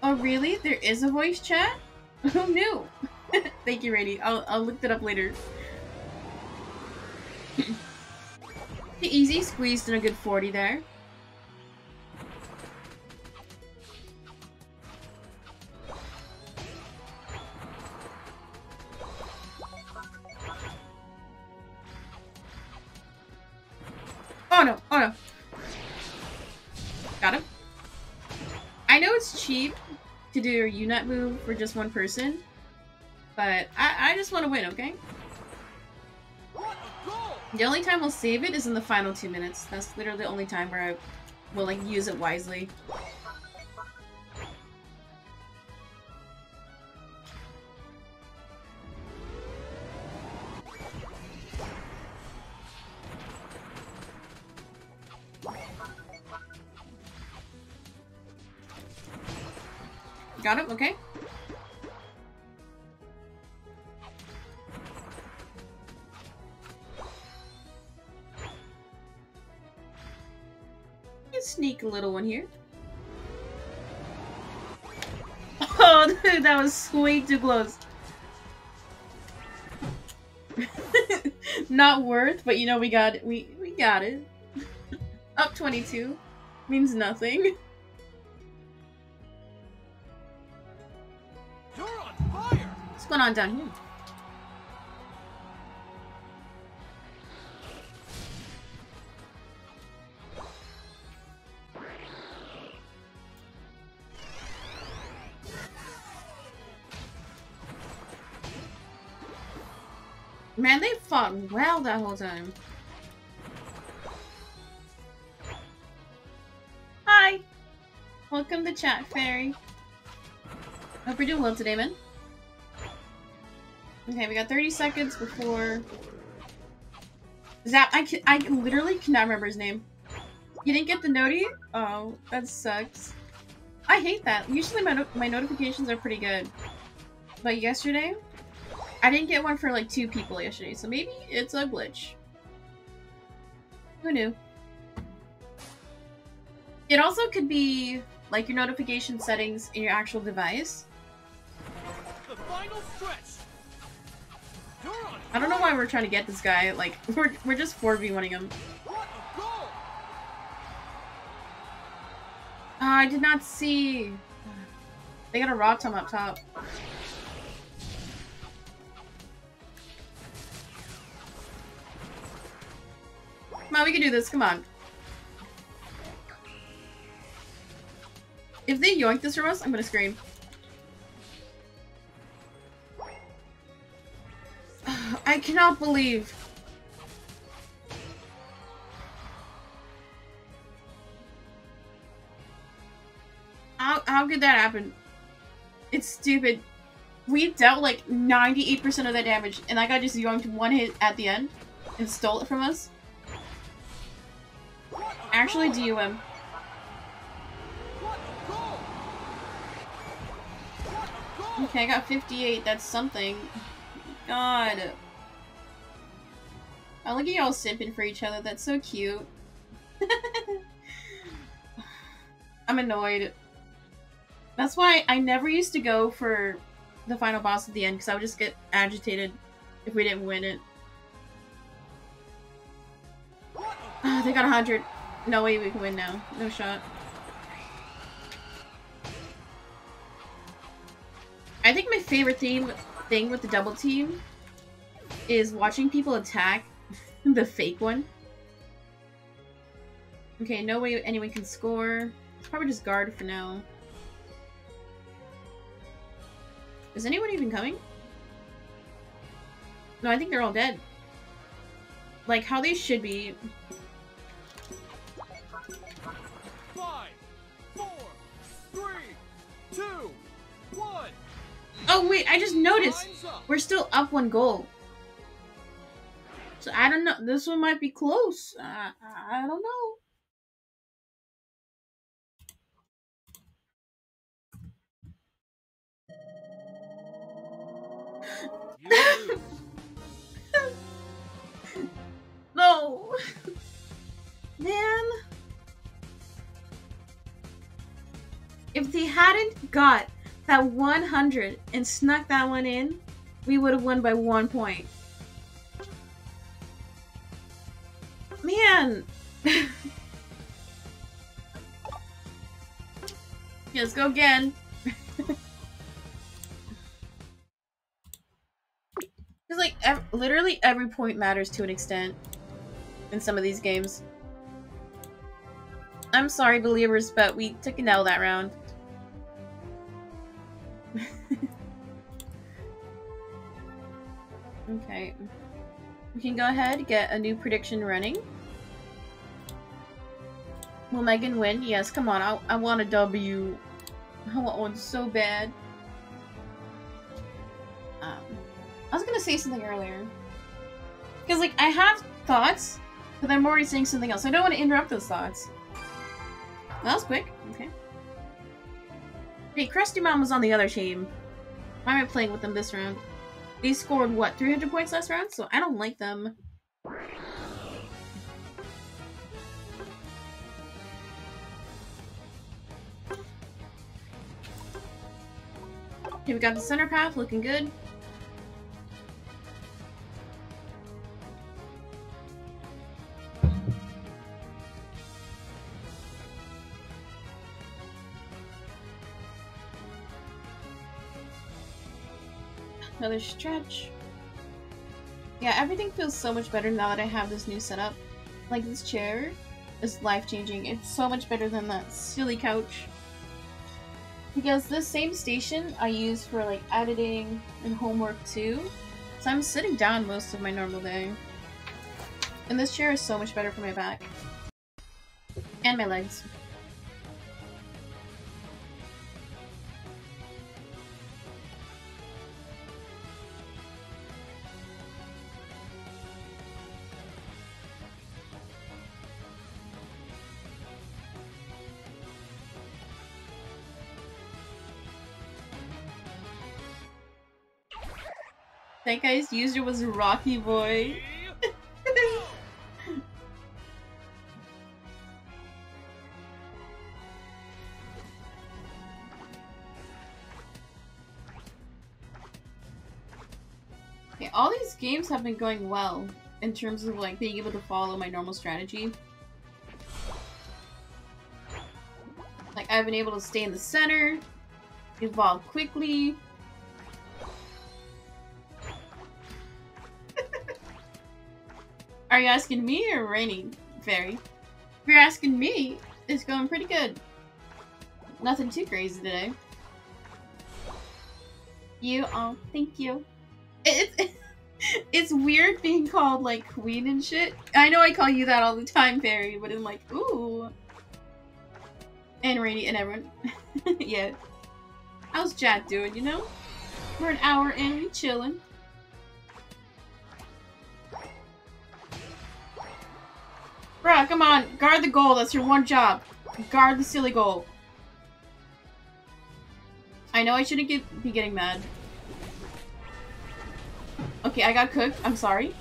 Oh, really? There is a voice chat? Who knew? Thank you, Rainy. I'll, I'll look that up later. easy squeezed in a good 40 there. Oh no, oh no. Got him. I know it's cheap to do a Unite move for just one person, but I, I just want to win, okay? The only time we'll save it is in the final two minutes. That's literally the only time where I will like use it wisely. Got him? Okay. Sneak a little one here. Oh, dude, that was way too close. Not worth, but you know we got it. We we got it. Up 22 means nothing. Going on down here? Man, they fought well that whole time. Hi! Welcome to chat, Fairy. Hope you're doing well today, man. Okay, we got 30 seconds before Zap, I, can, I literally cannot remember his name. You didn't get the noti? Oh, that sucks. I hate that. Usually my, no my notifications are pretty good. But yesterday, I didn't get one for like two people yesterday, so maybe it's a glitch. Who knew? It also could be like your notification settings in your actual device. The final stretch. I don't know why we're trying to get this guy. Like, we're, we're just 4v1ing him. Oh, I did not see. They got a Rotom up top. Come on, we can do this. Come on. If they yoink this from us, I'm gonna scream. I cannot believe. How, how could that happen? It's stupid. We dealt like 98% of that damage, and that guy just yoinked one hit at the end and stole it from us. Actually, DUM. Okay, I got 58. That's something. God. I look at y'all simping for each other. That's so cute. I'm annoyed. That's why I never used to go for the final boss at the end, because I would just get agitated if we didn't win it. Ah, they got a 100. No way we can win now. No shot. I think my favorite theme thing with the double team is watching people attack the fake one. Okay, no way anyone can score. Probably just guard for now. Is anyone even coming? No, I think they're all dead. Like, how they should be. Oh, wait, I just noticed! We're still up one goal. So I don't know. This one might be close. I, I don't know. No. Man. If they hadn't got that 100 and snuck that one in, we would have won by one point. Man. yeah, let's go again. Because, like, ev- literally every point matters to an extent in some of these games. I'm sorry, believers, but we took an L that round. okay. We can go ahead get a new prediction running. Will Megan win? Yes, come on. I, I want a W. I want one so bad. Um, I was gonna say something earlier. Because, like, I have thoughts, but I'm already saying something else. I don't want to interrupt those thoughts. That was quick. Okay. Hey, Krusty Mom was on the other team. Why am I playing with them this round? They scored, what, 300 points last round? So I don't like them. Okay, we got the center path looking good. Another stretch. Yeah, everything feels so much better now that I have this new setup. Like, this chair is life-changing. It's so much better than that silly couch. Because this same station I use for, like, editing and homework too. So I'm sitting down most of my normal day. And this chair is so much better for my back. And my legs. That guy's user was Rocky Boy. Okay, all these games have been going well in terms of like being able to follow my normal strategy. Like I've been able to stay in the center, evolve quickly. Are you asking me or Rainy Fairy? If you're asking me, it's going pretty good. Nothing too crazy today. You, oh, thank you. It's it's weird being called like queen and shit. I know I call you that all the time, Fairy, but I'm like, ooh. And Rainy and everyone. yeah. How's Jack doing, you know? We're an hour in, we chilling. Bruh, come on, guard the goal, that's your one job. Guard the silly goal. I know I shouldn't get be getting mad. Okay, I got cooked. I'm sorry.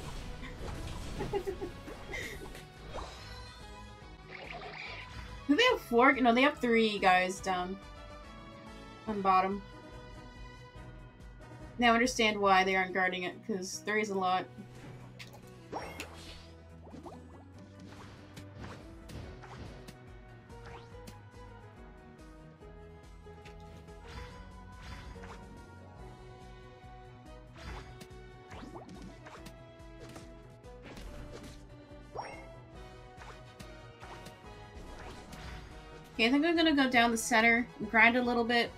Do they have four? No, they have three guys down. On bottom. Now understand why they aren't guarding it, because there is a lot. Okay, I think I'm gonna go down the center, and grind a little bit.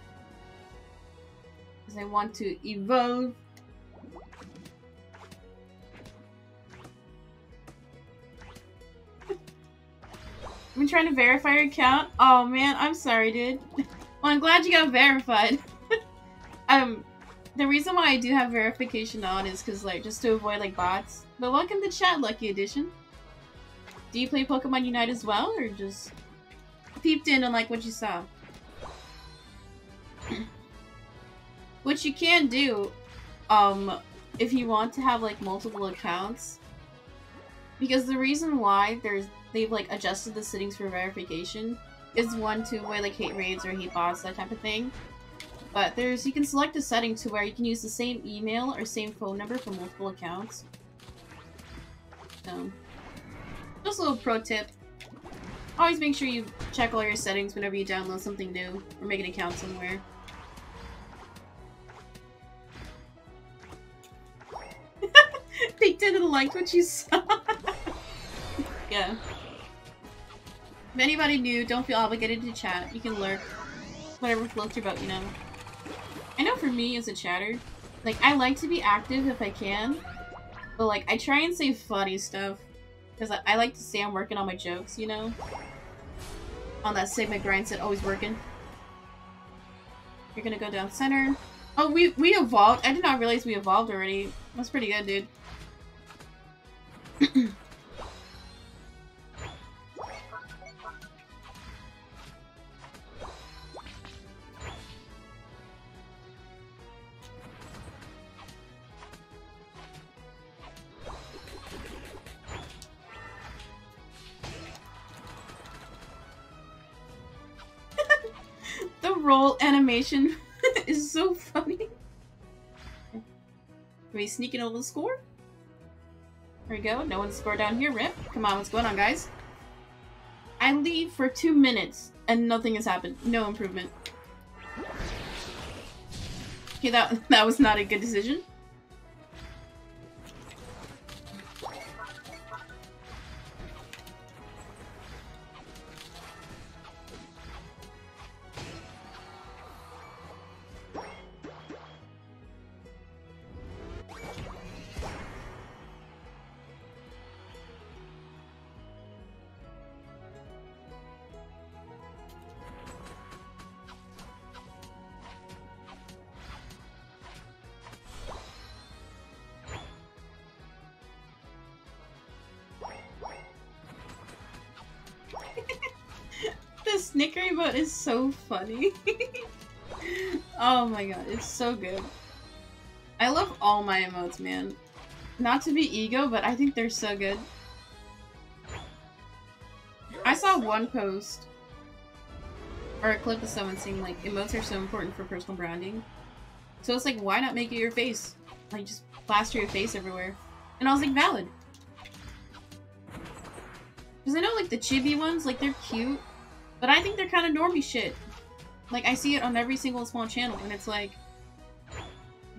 Because I want to evolve. I'm trying to verify your account. Oh man, I'm sorry, dude. well, I'm glad you got verified. um, the reason why I do have verification on is because, like, just to avoid, like, bots. But welcome to chat, Lucky Addiction. Do you play Pokemon Unite as well, or just peeped in on, like, what you saw? What you can do, um, if you want to have, like, multiple accounts, because the reason why there's they've like adjusted the settings for verification is one to avoid like hate raids or hate bots that type of thing. But there's you can select a setting to where you can use the same email or same phone number for multiple accounts. So just a little pro tip always make sure you check all your settings whenever you download something new or make an account somewhere they didn't like what you saw yeah if anybody new, don't feel obligated to chat. You can lurk. Whatever floats your boat, you know. I know for me as a chatter, like, I like to be active if I can. But, like, I try and say funny stuff. Because I, I like to say I'm working on my jokes, you know? On that Sigma grind set, always working. You're gonna go down center. Oh, we, we evolved. I did not realize we evolved already. That's pretty good, dude. roll animation is so funny. Are we sneaking over the score? There we go. No one's scored down here. Rip. Come on, what's going on, guys? I leave for two minutes and nothing has happened. No improvement. Okay, that that was not a good decision. So funny. oh my god, it's so good. I love all my emotes, man. Not to be ego, but I think they're so good. I saw one post or a clip of someone saying like emotes are so important for personal branding. So it's like, why not make it your face? Like just plaster your face everywhere. And I was like, valid. Because I know like the chibi ones, like they're cute, but I think they're kind of normie shit. Like I see it on every single small channel and it's like,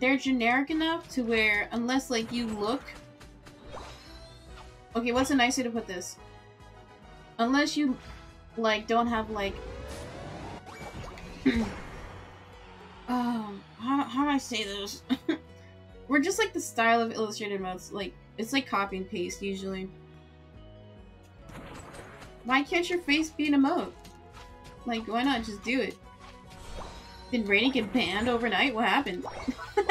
they're generic enough to where unless like you look okay what's a nice way to put this? Unless you like don't have like um how, how do i say this? We're just like the style of illustrated modes like it's like copy and paste usually. Why can't your face be an emote like why not just do it did Rainy get banned overnight? What happened? Isn't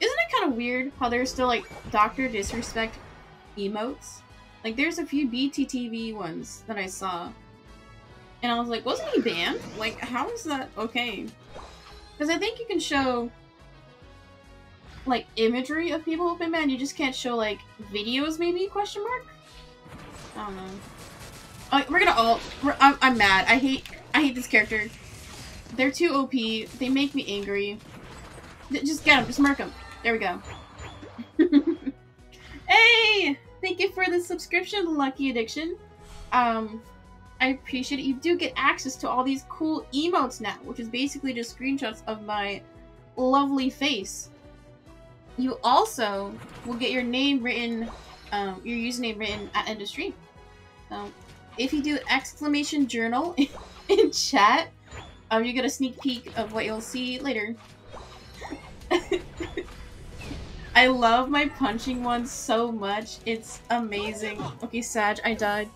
it kind of weird how there's still like Doctor Disrespect emotes? Like there's a few BTTV ones that I saw. And I was like, wasn't he banned? Like, how is that okay? Because I think you can show like imagery of people who've been banned. You just can't show like videos maybe question mark? I don't know. Oh, we're gonna all. We're, I'm, I'm mad. I hate. I hate this character. They're too OP. They make me angry. Just get them. Just mark them. There we go. hey! Thank you for the subscription, Lucky Addiction. Um, I appreciate it. You do get access to all these cool emotes now, which is basically just screenshots of my lovely face. You also will get your name written, um, your username written at end of stream. So if you do exclamation journal in chat, um, you get a sneak peek of what you'll see later. I love my punching one so much. It's amazing. Okay, Sag, I died.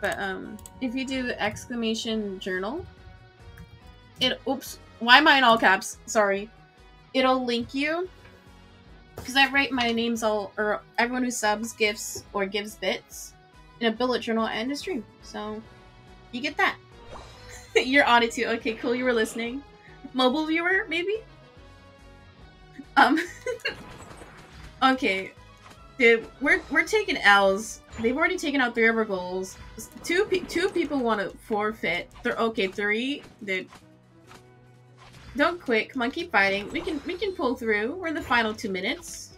But, um, if you do exclamation journal, it- oops. Why am I in all caps? Sorry. It'll link you. Because I write my names all- or everyone who subs, gifts, or gives bits in a bullet journal and a stream. So you get that. It too. Okay, cool. You were listening. Mobile viewer, maybe? Um. okay. Dude, we're, we're taking L's. They've already taken out three of our goals. Two pe two people want to forfeit. They're okay. Three, dude. Don't quit. Come on, keep fighting. We can we can pull through. We're in the final two minutes.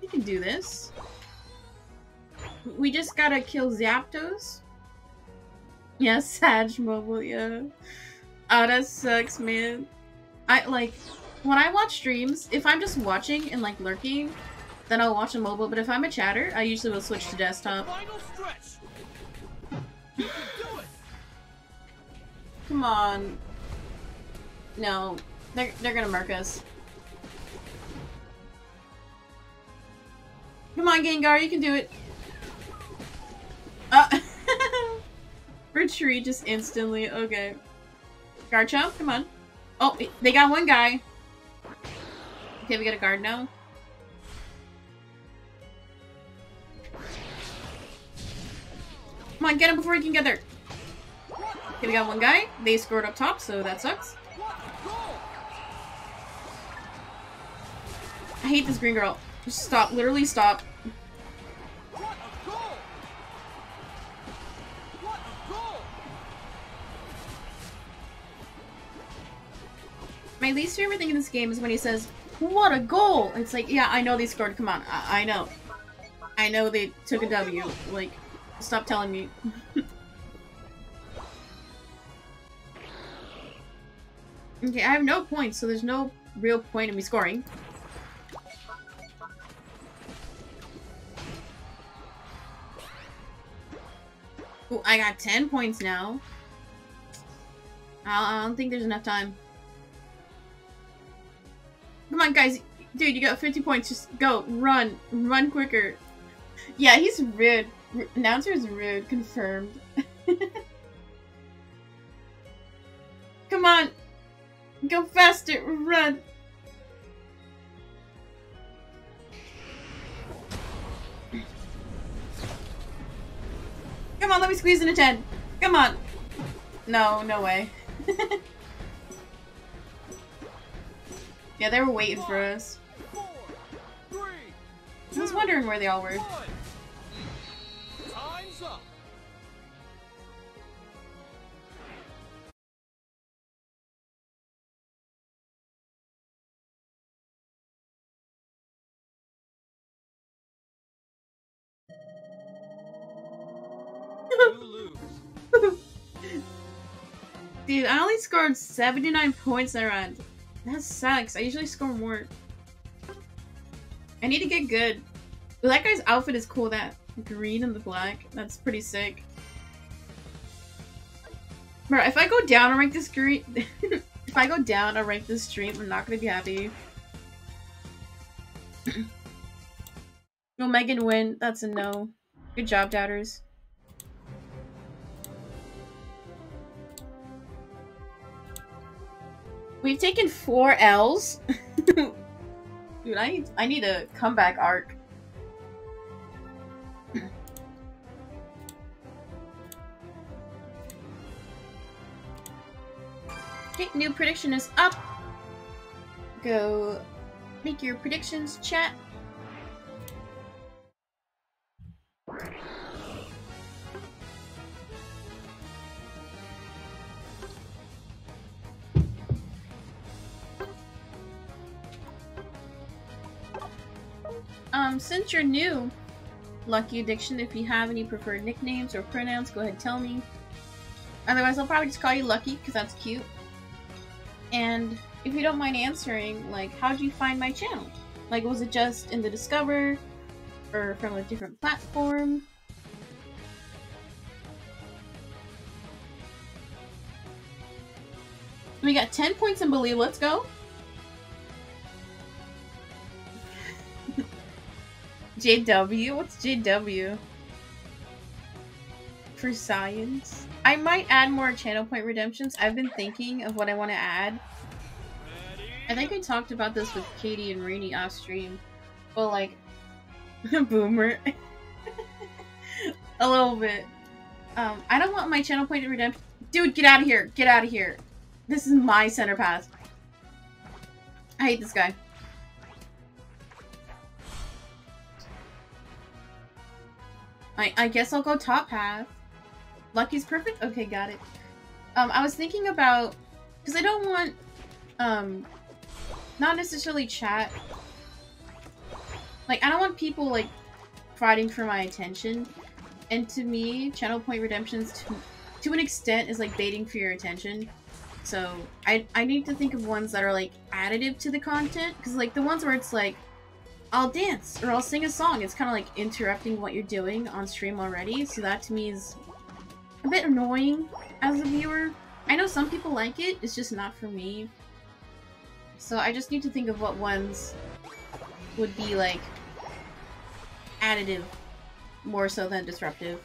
We can do this. We just gotta kill Zapdos. Yeah, Sag Mobile, yeah. Oh, that sucks, man. I, like, when I watch streams, if I'm just watching and, like, lurking, then I'll watch on mobile, but if I'm a chatter, I usually will switch to desktop. Come on. No. They're, they're gonna murk us. Come on, Gengar, you can do it. Uh, retreat just instantly. Okay. Garchomp, come on. Oh, they got one guy. Okay, we got a guard now. Come on, get him before he can get there. Okay, we got one guy. They scored up top, so that sucks. I hate this green girl. Just stop. Literally stop. My least favorite thing in this game is when he says, what a goal! It's like, yeah, I know they scored. Come on. I, I know. I know they took a W. Like, stop telling me. okay, I have no points, so there's no real point in me scoring. Ooh, I got 10 points now. I don't think there's enough time. Come on, guys. Dude, you got 50 points. Just go. Run. Run quicker. Yeah, he's rude. R announcer is rude. Confirmed. Come on. Go faster. Run. Come on, let me squeeze in a 10. Come on. No, no way. Yeah, they were waiting for us. I was wondering where they all were. Dude, I only scored 79 points that round. That sucks. I usually score more. I need to get good. But that guy's outfit is cool. That green and the black. That's pretty sick. Bro, if I go down and rank this green... if I go down and rank this stream, I'm not gonna be happy. Will Megan win? That's a no. Good job, doubters. We've taken four L's. Dude, I need, I need a comeback arc. okay, new prediction is up. Go make your predictions, chat. Um, since you're new, Lucky Addiction, if you have any preferred nicknames or pronouns, go ahead and tell me. Otherwise, I'll probably just call you Lucky, because that's cute. And if you don't mind answering, like, how did you find my channel? Like, was it just in the Discover? Or from a different platform? We got 10 points in Believe. Let's go. JW? What's JW? For science? I might add more channel point redemptions. I've been thinking of what I want to add. I think I talked about this with Katie and Rainy off stream. But like, boomer. A little bit. Um, I don't want my channel point redemption. Dude, get out of here. Get out of here. This is my center path. I hate this guy. I, I guess I'll go top path. Lucky's perfect? Okay, got it. Um, I was thinking about... Because I don't want... Um, not necessarily chat. Like, I don't want people, like, fighting for my attention. And to me, Channel Point Redemptions, to, to an extent, is, like, baiting for your attention. So, I, I need to think of ones that are, like, additive to the content. Because, like, the ones where it's, like, I'll dance or I'll sing a song. It's kind of like interrupting what you're doing on stream already, so that to me is a bit annoying as a viewer. I know some people like it, it's just not for me. So I just need to think of what ones would be like additive more so than disruptive.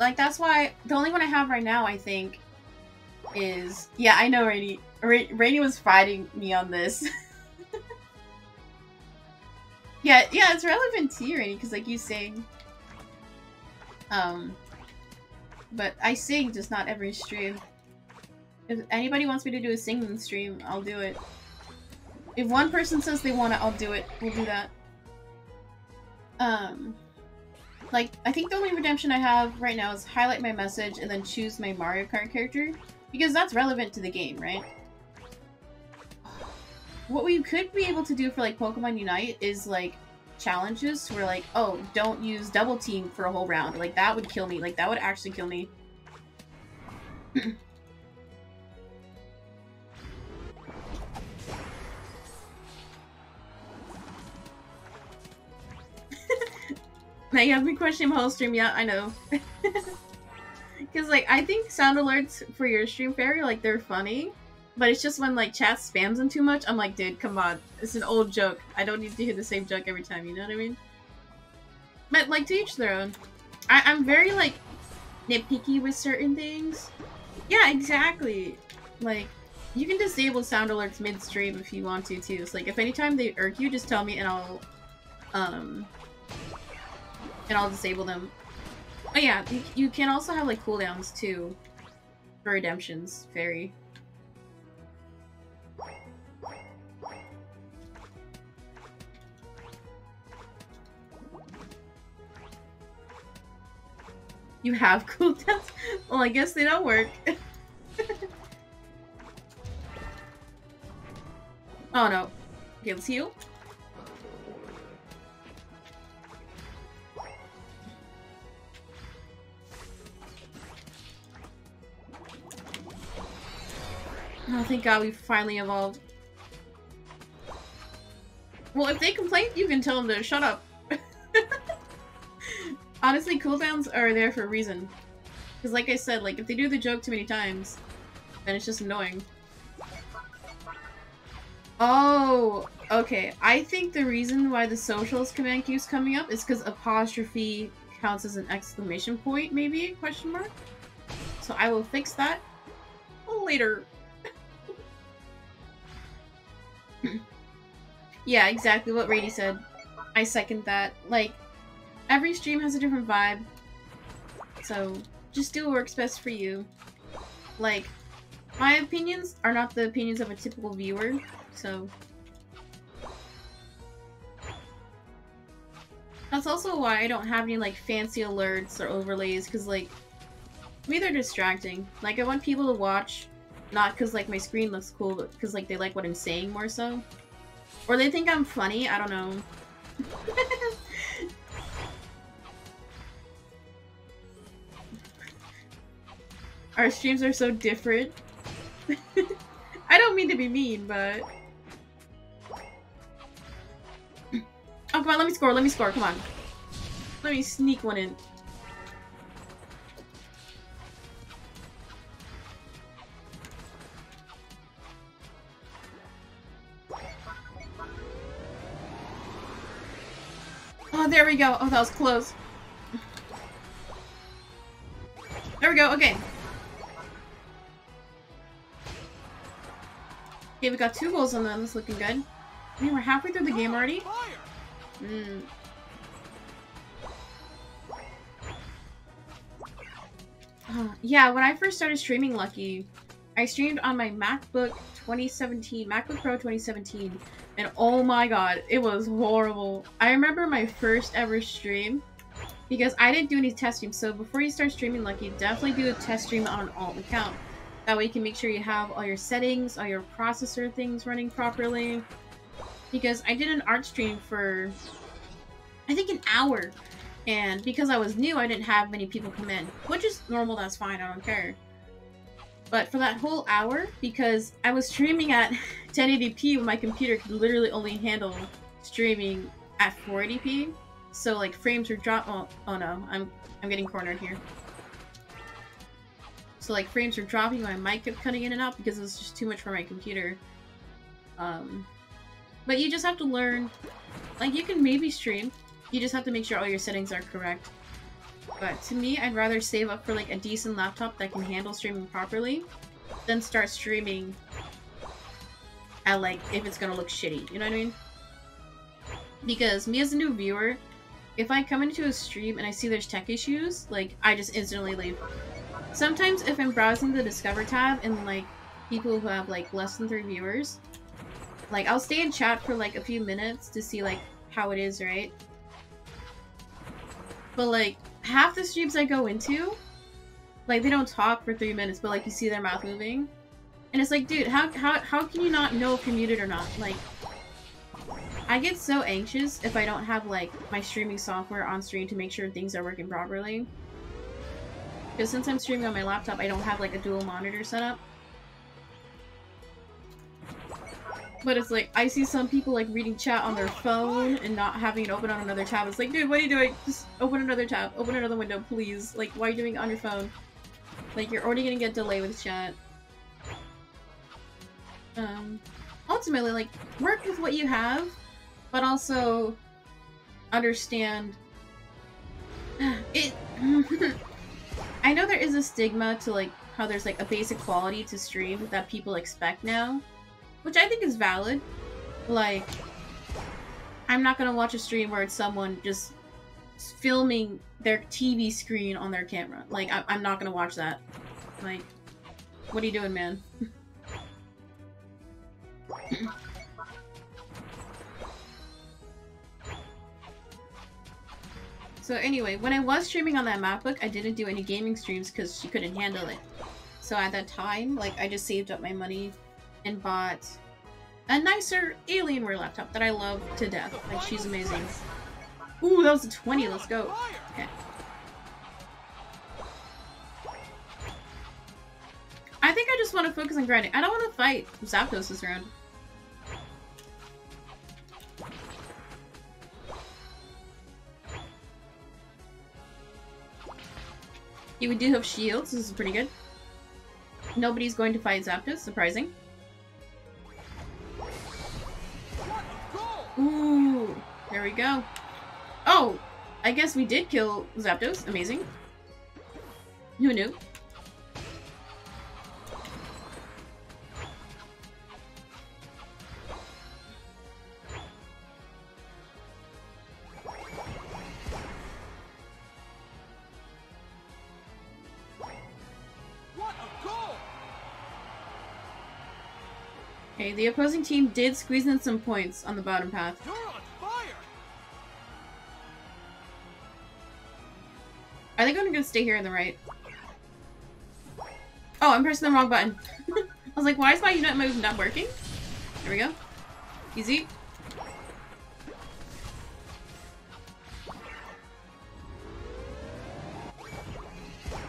Like that's why the only one I have right now I think is yeah I know Rainy Ra Rainy was fighting me on this. Yeah, yeah, it's relevant to you, because like you sing. Um, but I sing, just not every stream. If anybody wants me to do a singing stream, I'll do it. If one person says they want it, I'll do it. We'll do that. Um, like, I think the only redemption I have right now is highlight my message and then choose my Mario Kart character. Because that's relevant to the game, right? What we could be able to do for like Pokemon Unite is like challenges where like, oh, don't use double team for a whole round. Like that would kill me. Like that would actually kill me. now you have me questioning my whole stream. Yeah, I know. Because like I think sound alerts for your stream fairy like they're funny, but it's just when like chat spams them too much, I'm like, dude, come on. It's an old joke. I don't need to hear the same joke every time, you know what I mean? But like to each their own. I I'm very like nitpicky with certain things. Yeah, exactly. Like you can disable sound alerts midstream if you want to too. So like if anytime they irk you, just tell me and I'll um and I'll disable them. Oh yeah, you, you can also have like cooldowns too for redemptions, fairy. You have cooldowns? Well, I guess they don't work. oh no. Okay, let's heal. Oh, thank god we finally evolved. Well, if they complain, you can tell them to shut up. Honestly, cooldowns are there for a reason. Because like I said, like if they do the joke too many times, then it's just annoying. Oh, okay. I think the reason why the socials command keeps coming up is because apostrophe counts as an exclamation point, maybe? Question mark? So I will fix that later. yeah, exactly what Rady said. I second that. Like, every stream has a different vibe. So, just do what works best for you. Like, my opinions are not the opinions of a typical viewer, so... That's also why I don't have any, like, fancy alerts or overlays, because, like, me they're distracting. Like, I want people to watch, not because, like, my screen looks cool, but because, like, they like what I'm saying more so. Or they think I'm funny, I don't know. Our streams are so different. I don't mean to be mean, but... Oh, come on, let me score, let me score, come on. Let me sneak one in. Oh, there we go. Oh, that was close. There we go, okay. Okay, we got two goals on them. That's looking good. I mean, we're halfway through the game already. Hmm. Uh, yeah, when I first started streaming Lucky, I streamed on my MacBook 2017, MacBook Pro 2017, and oh my god, it was horrible. I remember my first ever stream, because I didn't do any test streams, so before you start streaming Lucky, definitely do a test stream on an alt account. That way you can make sure you have all your settings, all your processor things running properly. Because I did an art stream for, I think an hour. And because I was new, I didn't have many people come in. Which is normal, that's fine, I don't care. But for that whole hour, because I was streaming at 1080p when my computer could literally only handle streaming at 480p. So like frames were drop- oh, oh no, I'm, I'm getting cornered here. So like frames were dropping, my mic kept cutting in and out because it was just too much for my computer. Um, but you just have to learn, like you can maybe stream, you just have to make sure all your settings are correct. But to me, I'd rather save up for like a decent laptop that can handle streaming properly than start streaming at like, if it's gonna look shitty, you know what I mean? Because me as a new viewer, if I come into a stream and I see there's tech issues, like, I just instantly leave. Sometimes if I'm browsing the Discover tab and like people who have like less than three viewers, like I'll stay in chat for like a few minutes to see like how it is, right? But like half the streams I go into, like they don't talk for three minutes, but like you see their mouth moving. And it's like, dude, how, how, how can you not know if you're muted or not? Like, I get so anxious if I don't have like my streaming software on stream to make sure things are working properly. Because since I'm streaming on my laptop, I don't have like a dual monitor setup. But it's like, I see some people like reading chat on their phone and not having it open on another tab. It's like, dude, what are you doing? Just open another tab. Open another window, please. Like, why are you doing it on your phone? Like, you're already gonna get delay with chat. Um, ultimately, like, work with what you have, but also understand it I know there is a stigma to like how there's like a basic quality to stream that people expect now, which I think is valid. Like, I'm not gonna watch a stream where it's someone just filming their TV screen on their camera. Like, I I'm not gonna watch that. Like, what are you doing, man? So anyway, when I was streaming on that MacBook, I didn't do any gaming streams because she couldn't handle it. So at that time, like, I just saved up my money and bought a nicer Alienware laptop that I love to death. Like, she's amazing. Ooh, that was a 20. Let's go. Okay. I think I just want to focus on grinding. I don't want to fight Zapdos this round. Yeah, we do have shields. This is pretty good. Nobody's going to fight Zapdos. Surprising. Ooh, there we go. Oh, I guess we did kill Zapdos. Amazing. Who knew? The opposing team did squeeze in some points on the bottom path. Are they going to stay here in the right? Oh, I'm pressing the wrong button. I was like, why is my Unite move not working? There we go. Easy.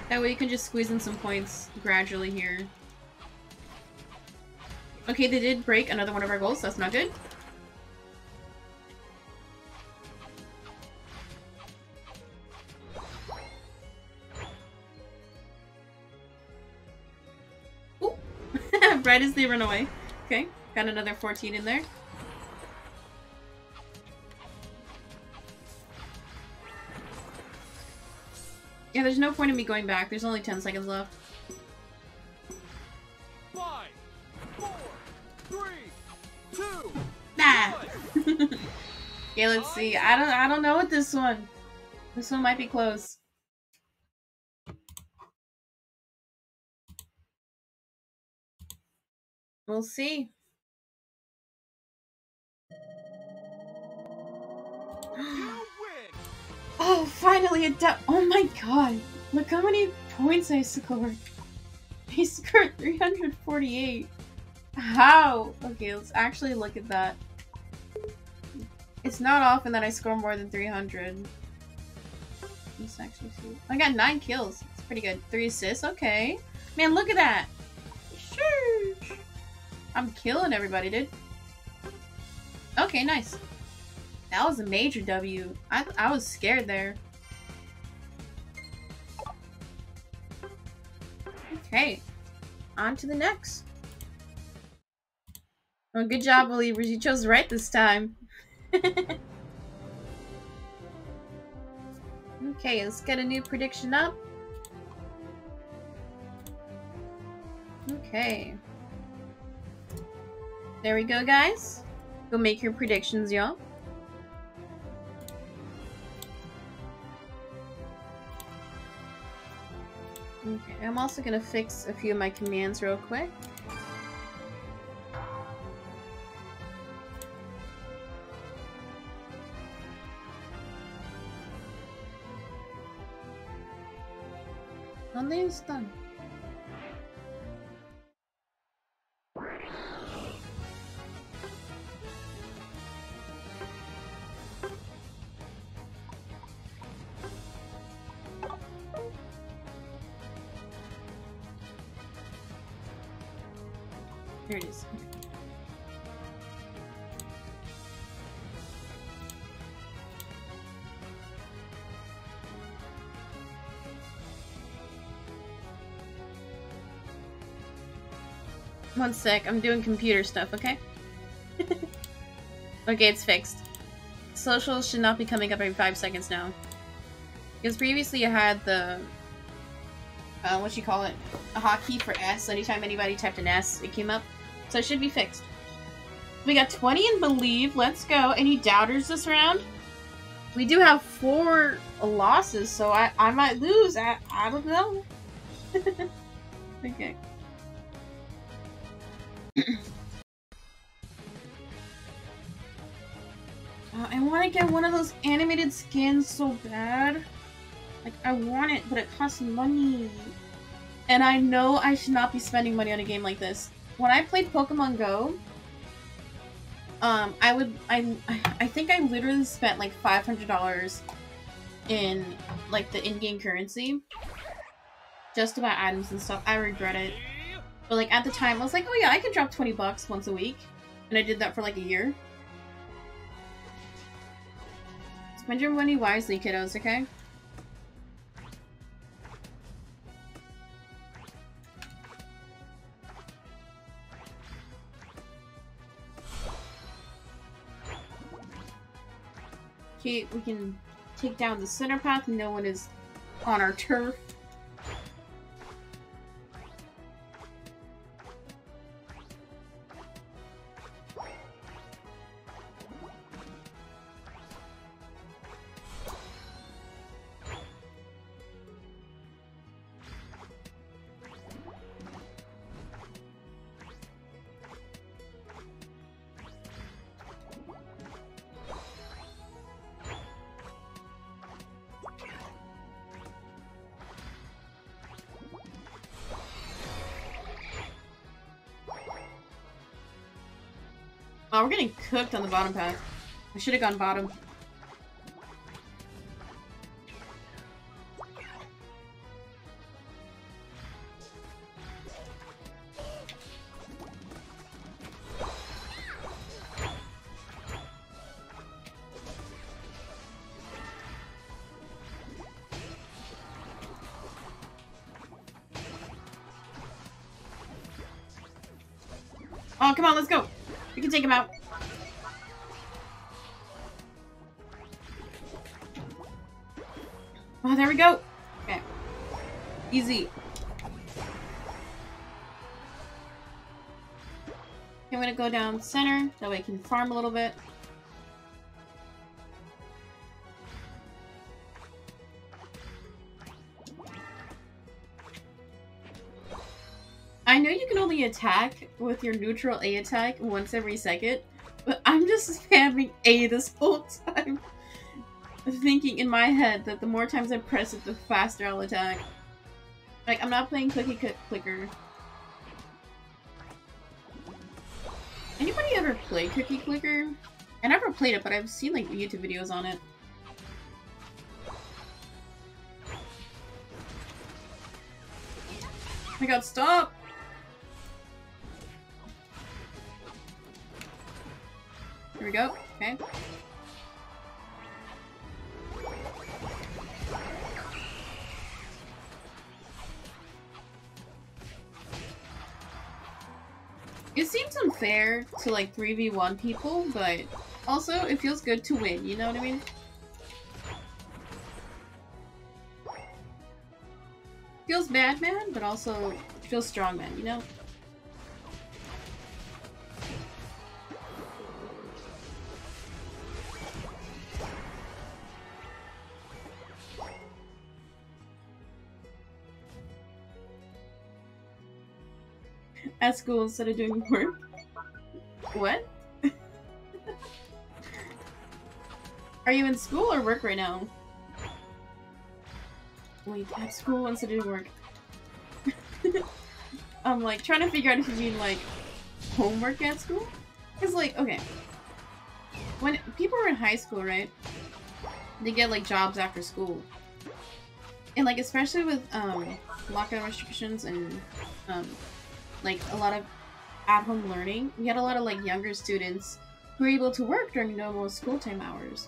That way you can just squeeze in some points gradually here. Okay, they did break another one of our goals, so that's not good. right as they run away. Okay, got another 14 in there. Yeah, there's no point in me going back. There's only 10 seconds left. Okay, let's see. I don't I don't know what this one. This one might be close. We'll see. oh, finally a du- Oh my god. Look how many points I scored. I scored 348. How? Okay, let's actually look at that. It's not often that I score more than 300. Let's actually see. I got 9 kills. It's pretty good. 3 assists? Okay. Man, look at that! Sheesh. I'm killing everybody, dude. Okay, nice. That was a major W. I, I was scared there. Okay. On to the next. Oh, good job, believers. You chose right this time. okay, let's get a new prediction up. Okay. There we go, guys. Go make your predictions, y'all. Okay, I'm also gonna fix a few of my commands real quick. nem o Stan. One sec, I'm doing computer stuff, okay? okay, it's fixed. Socials should not be coming up every five seconds now. Because previously I had the uh, what you call it, a hotkey for S. Anytime anybody typed an S, it came up. So it should be fixed. We got 20 in Believe. Let's go. Any doubters this round? We do have four losses, so I, I might lose. I, I don't know. okay. To get one of those animated skins so bad. Like, I want it, but it costs money. And I know I should not be spending money on a game like this. When I played Pokemon Go, um, I would, I, I think I literally spent like $500 in, like, the in-game currency. Just to buy items and stuff. I regret it. But, like, at the time, I was like, oh yeah, I can drop 20 bucks once a week. And I did that for like a year. Spend your money wisely, kiddos, okay? Okay, we can take down the center path. No one is on our turf. Cooked on the bottom path. I should have gone bottom. Oh, come on, let's go. We can take him out. There we go. Okay. Easy. I'm gonna go down center, that way I can farm a little bit. I know you can only attack with your neutral A attack once every second, but I'm just spamming A this whole time. Thinking in my head that the more times I press it, the faster I'll attack. Like, I'm not playing Cookie Clicker. Anybody ever play Cookie Clicker? I never played it, but I've seen like YouTube videos on it. Oh my god, stop! Here we go. Okay. Unfair to like 3v1 people, but also it feels good to win, you know what I mean? Feels bad man, but also feels strong man, you know? at school instead of doing work. What? Are you in school or work right now? Wait, at school instead of work. I'm like trying to figure out if you mean like homework at school? Cause like, okay. When people are in high school, right? They get like jobs after school. And like especially with um lockdown restrictions and um like a lot of at-home learning. We had a lot of like younger students who were able to work during normal school time hours.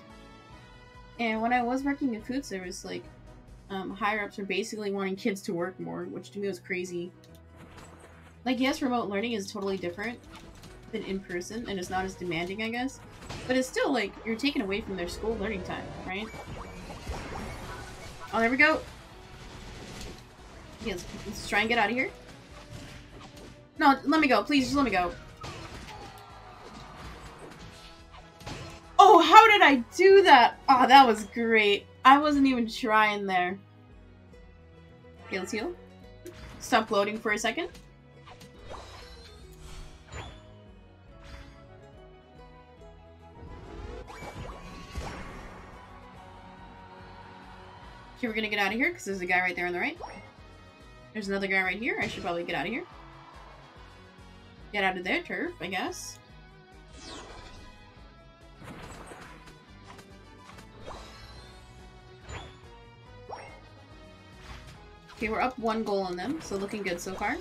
And when I was working in food service, like um, higher ups were basically wanting kids to work more, which to me was crazy. Like yes, remote learning is totally different than in person, and it's not as demanding, I guess. But it's still like you're taken away from their school learning time, right? Oh, there we go. Yes, let's try and get out of here. No, let me go. Please, just let me go. Oh, how did I do that? Oh, that was great. I wasn't even trying there. Okay, let's heal. Stop loading for a second. Okay, we're gonna get out of here because there's a guy right there on the right. There's another guy right here. I should probably get out of here. Get out of their turf, I guess. Okay, we're up one goal on them, so looking good so far.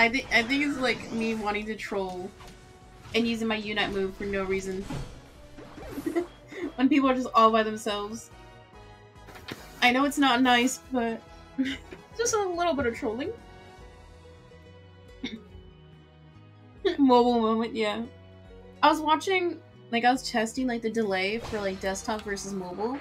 I think I think it's like me wanting to troll and using my unite move for no reason. when people are just all by themselves. I know it's not nice, but just a little bit of trolling. Mobile moment, yeah. I was watching, like I was testing like the delay for like desktop versus mobile.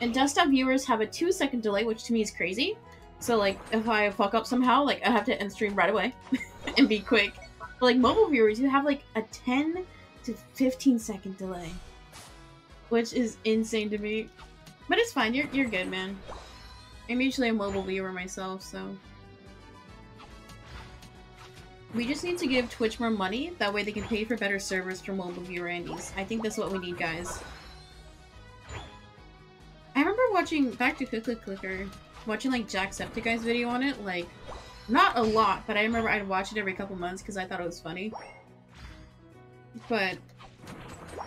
And desktop viewers have a two second delay, which to me is crazy. So like if I fuck up somehow, like I have to end stream right away and be quick. But like mobile viewers, you have like a 10 to 15 second delay. Which is insane to me. But it's fine, you're you're good, man. I'm usually a mobile viewer myself, so we just need to give Twitch more money, that way they can pay for better servers for mobile viewer Andes. I think that's what we need, guys. I remember watching, back to Cookie Clicker, watching like Jacksepticeye's video on it, like, not a lot, but I remember I'd watch it every couple months because I thought it was funny. But,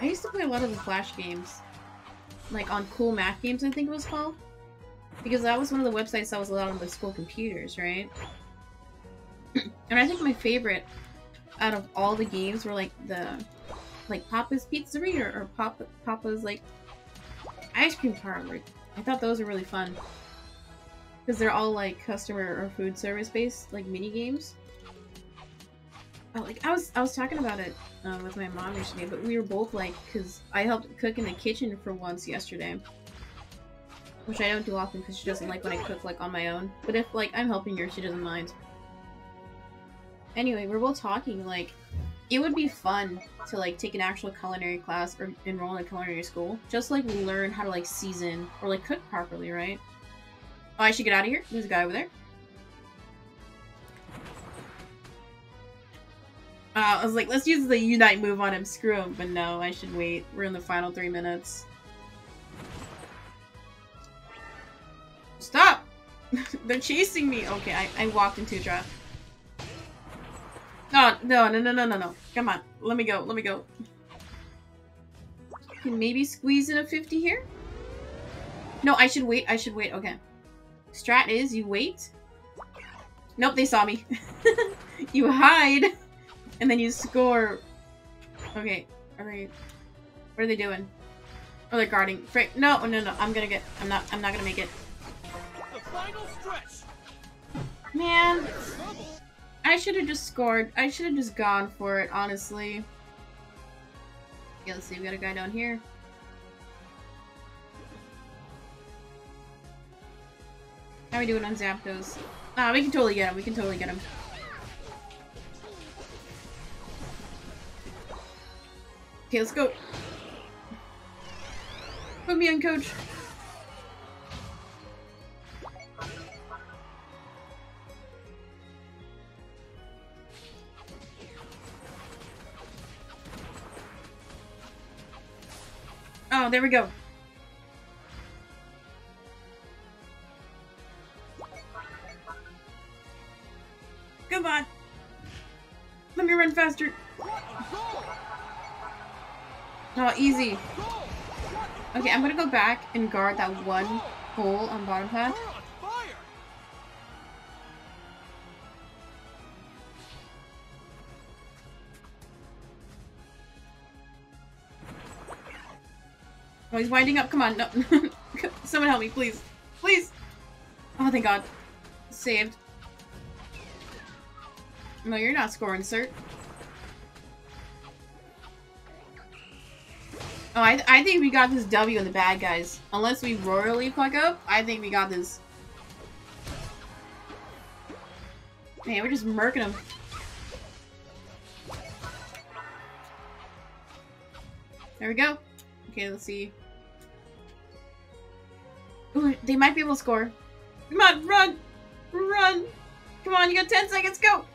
I used to play a lot of the Flash games. Like on Cool Math Games, I think it was called. Because that was one of the websites that was allowed on the school computers, right? and I think my favorite out of all the games were like the like Papa's Pizzeria or Papa Papa's like ice cream parlor. I thought those were really fun because they're all like customer or food service based like mini games. Oh, like I was I was talking about it uh, with my mom yesterday, but we were both like because I helped cook in the kitchen for once yesterday. Which I don't do often because she doesn't like when I cook like on my own. But if like I'm helping her, she doesn't mind. Anyway, we're both talking, like, it would be fun to, like, take an actual culinary class or enroll in a culinary school. Just, like, learn how to, like, season or, like, cook properly, right? Oh, I should get out of here. There's a guy over there. Uh, I was like, let's use the Unite move on him. Screw him. But no, I should wait. We're in the final three minutes. Stop! They're chasing me! Okay, I, I walked into a trap. No, no, no, no, no, no, no. Come on. Let me go. Let me go. Can maybe squeeze in a 50 here? No, I should wait. I should wait. Okay. Strat is you wait. Nope, they saw me. you hide. And then you score. Okay. Are they... What are they doing? Oh, they're guarding. Frick. No, oh, no, no. I'm gonna get... I'm not... I'm not gonna make it. The final stretch! Man. I should have just scored. I should have just gone for it, honestly. Yeah, let's see. We got a guy down here. How we doing on Zapdos? Ah, we can totally get him. We can totally get him. Okay, let's go. Put me on, coach. Oh, there we go. Come on. Let me run faster. Oh, easy. Okay, I'm gonna go back and guard that one hole on bottom path. Oh, he's winding up. Come on, no. Someone help me, please. Please. Oh, thank God. Saved. No, you're not scoring, sir. Oh, I, th I think we got this W in the bad guys. Unless we royally fuck up, I think we got this. Man, we're just murking them. There we go. Okay, let's see. Ooh, they might be able to score. Come on, run! Run! Come on, you got 10 seconds, go!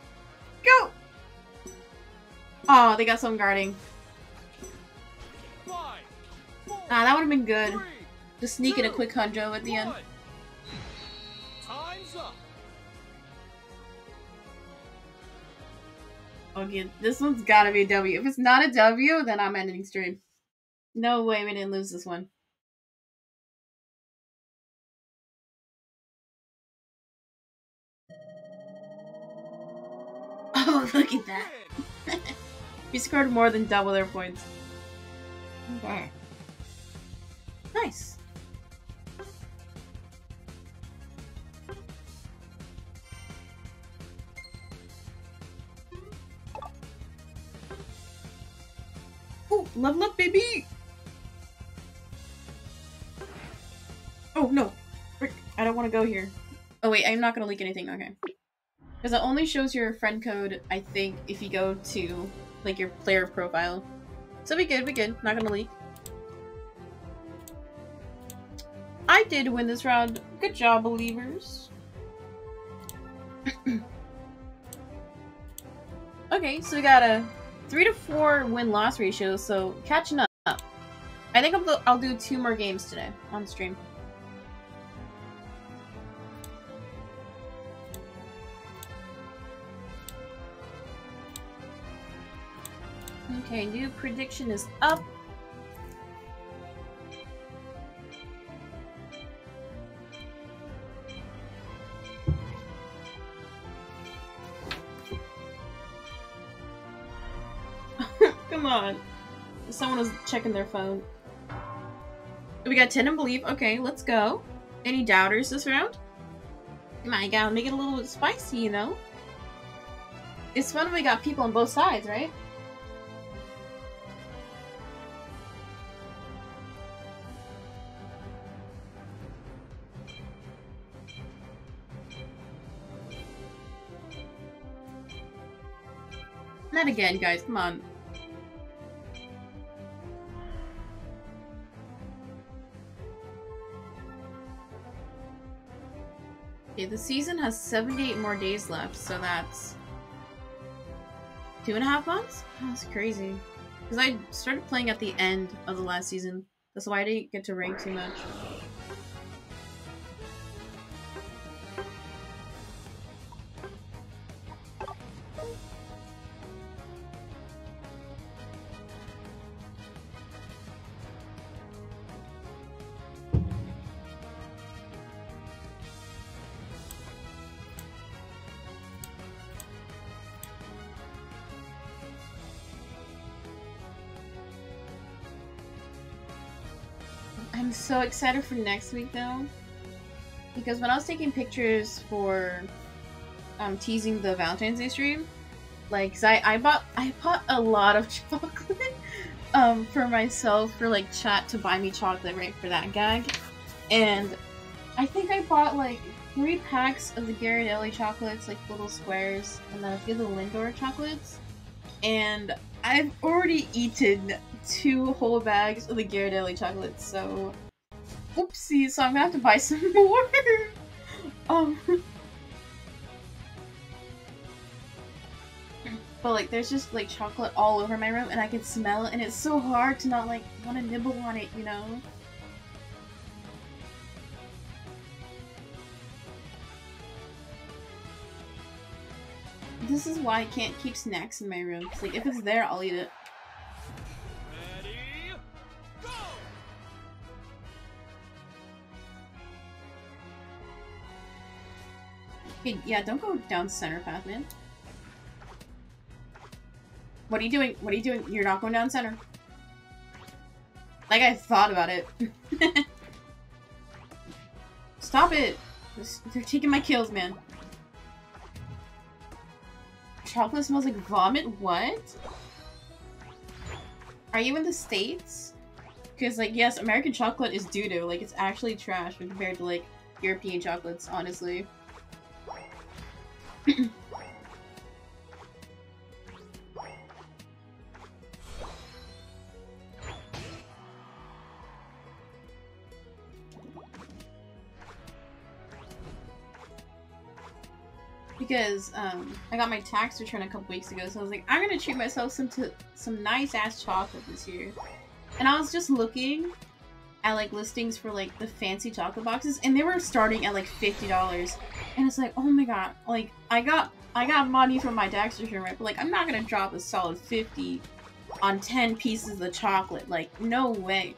Go! Oh, they got some guarding. Five, four, Ah, that would have been good. three, Just sneak in a quick hundo at the end. Time's up. Okay, this one's gotta be a W. If it's not a W, then I'm ending stream. No way we didn't lose this one. look at that. We scored more than double their points. Okay. Nice. Oh, level up, baby! Oh, no. I don't want to go here. Oh, wait, I'm not going to leak anything. Okay. Because it only shows your friend code, I think, if you go to, like, your player profile. So we good, we good. Not gonna leak. I did win this round. Good job, believers. okay, so we got a 3 to 4 win-loss ratio, so catching up. I think I'll I'll do two more games today on stream. Okay, new prediction is up. Come on. Someone was checking their phone. We got 10 and believe. Okay, let's go. Any doubters this round? My god, make it a little spicy, you know? It's fun when we got people on both sides, right? Again, guys. Come on. Okay, the season has 78 more days left, so that's two and a half months? That's crazy. Because I started playing at the end of the last season. That's why I didn't get to rank too much. Excited for next week though. Because when I was taking pictures for um, teasing the Valentine's Day stream, like, I, I bought I bought a lot of chocolate um, for myself for like chat to buy me chocolate right for that gag, and I think I bought like three packs of the Ghirardelli chocolates, like little squares, and then a few of the Lindor chocolates, and I've already eaten two whole bags of the Ghirardelli chocolates, so oopsie, so I'm gonna have to buy some more. um, but like, there's just like chocolate all over my room, and I can smell it, and it's so hard to not like want to nibble on it, you know. This is why I can't keep snacks in my room. like, if it's there, I'll eat it. Yeah, don't go down center path, man. What are you doing? What are you doing? You're not going down center. Like I thought about it. Stop it! They're taking my kills, man. Chocolate smells like vomit? What? Are you in the States? Because, like, yes, American chocolate is doo-doo. Like, it's actually trash when compared to, like, European chocolates, honestly. because um, I got my tax return a couple weeks ago, so I was like, I'm gonna treat myself some to some nice ass chocolate this year. And I was just looking, at like listings for like the fancy chocolate boxes, and they were starting at like fifty dollars. And it's like, oh my god, like I got I got money from my tax return, right? But like I'm not gonna drop a solid fifty on ten pieces of chocolate. Like no way,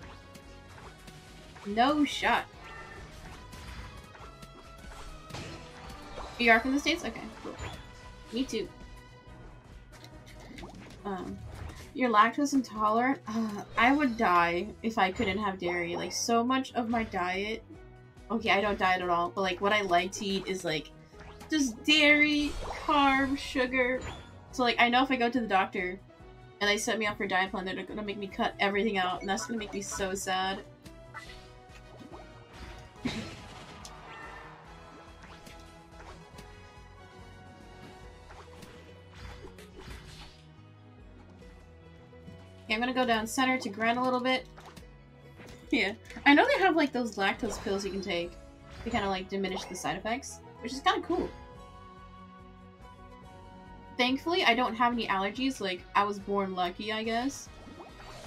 no shot. You are from the States? Okay, cool. Me too. Um, you're lactose intolerant? Uh, I would die if I couldn't have dairy. Like, so much of my diet... Okay, I don't diet at all, but like, what I like to eat is like, just dairy, carbs, sugar. So like, I know if I go to the doctor and they set me up for diet plan, they're gonna make me cut everything out, and that's gonna make me so sad. Okay, I'm gonna go down center to grind a little bit. Yeah. I know they have like those lactose pills you can take to kind of like diminish the side effects, which is kind of cool. Thankfully, I don't have any allergies. Like, I was born lucky, I guess.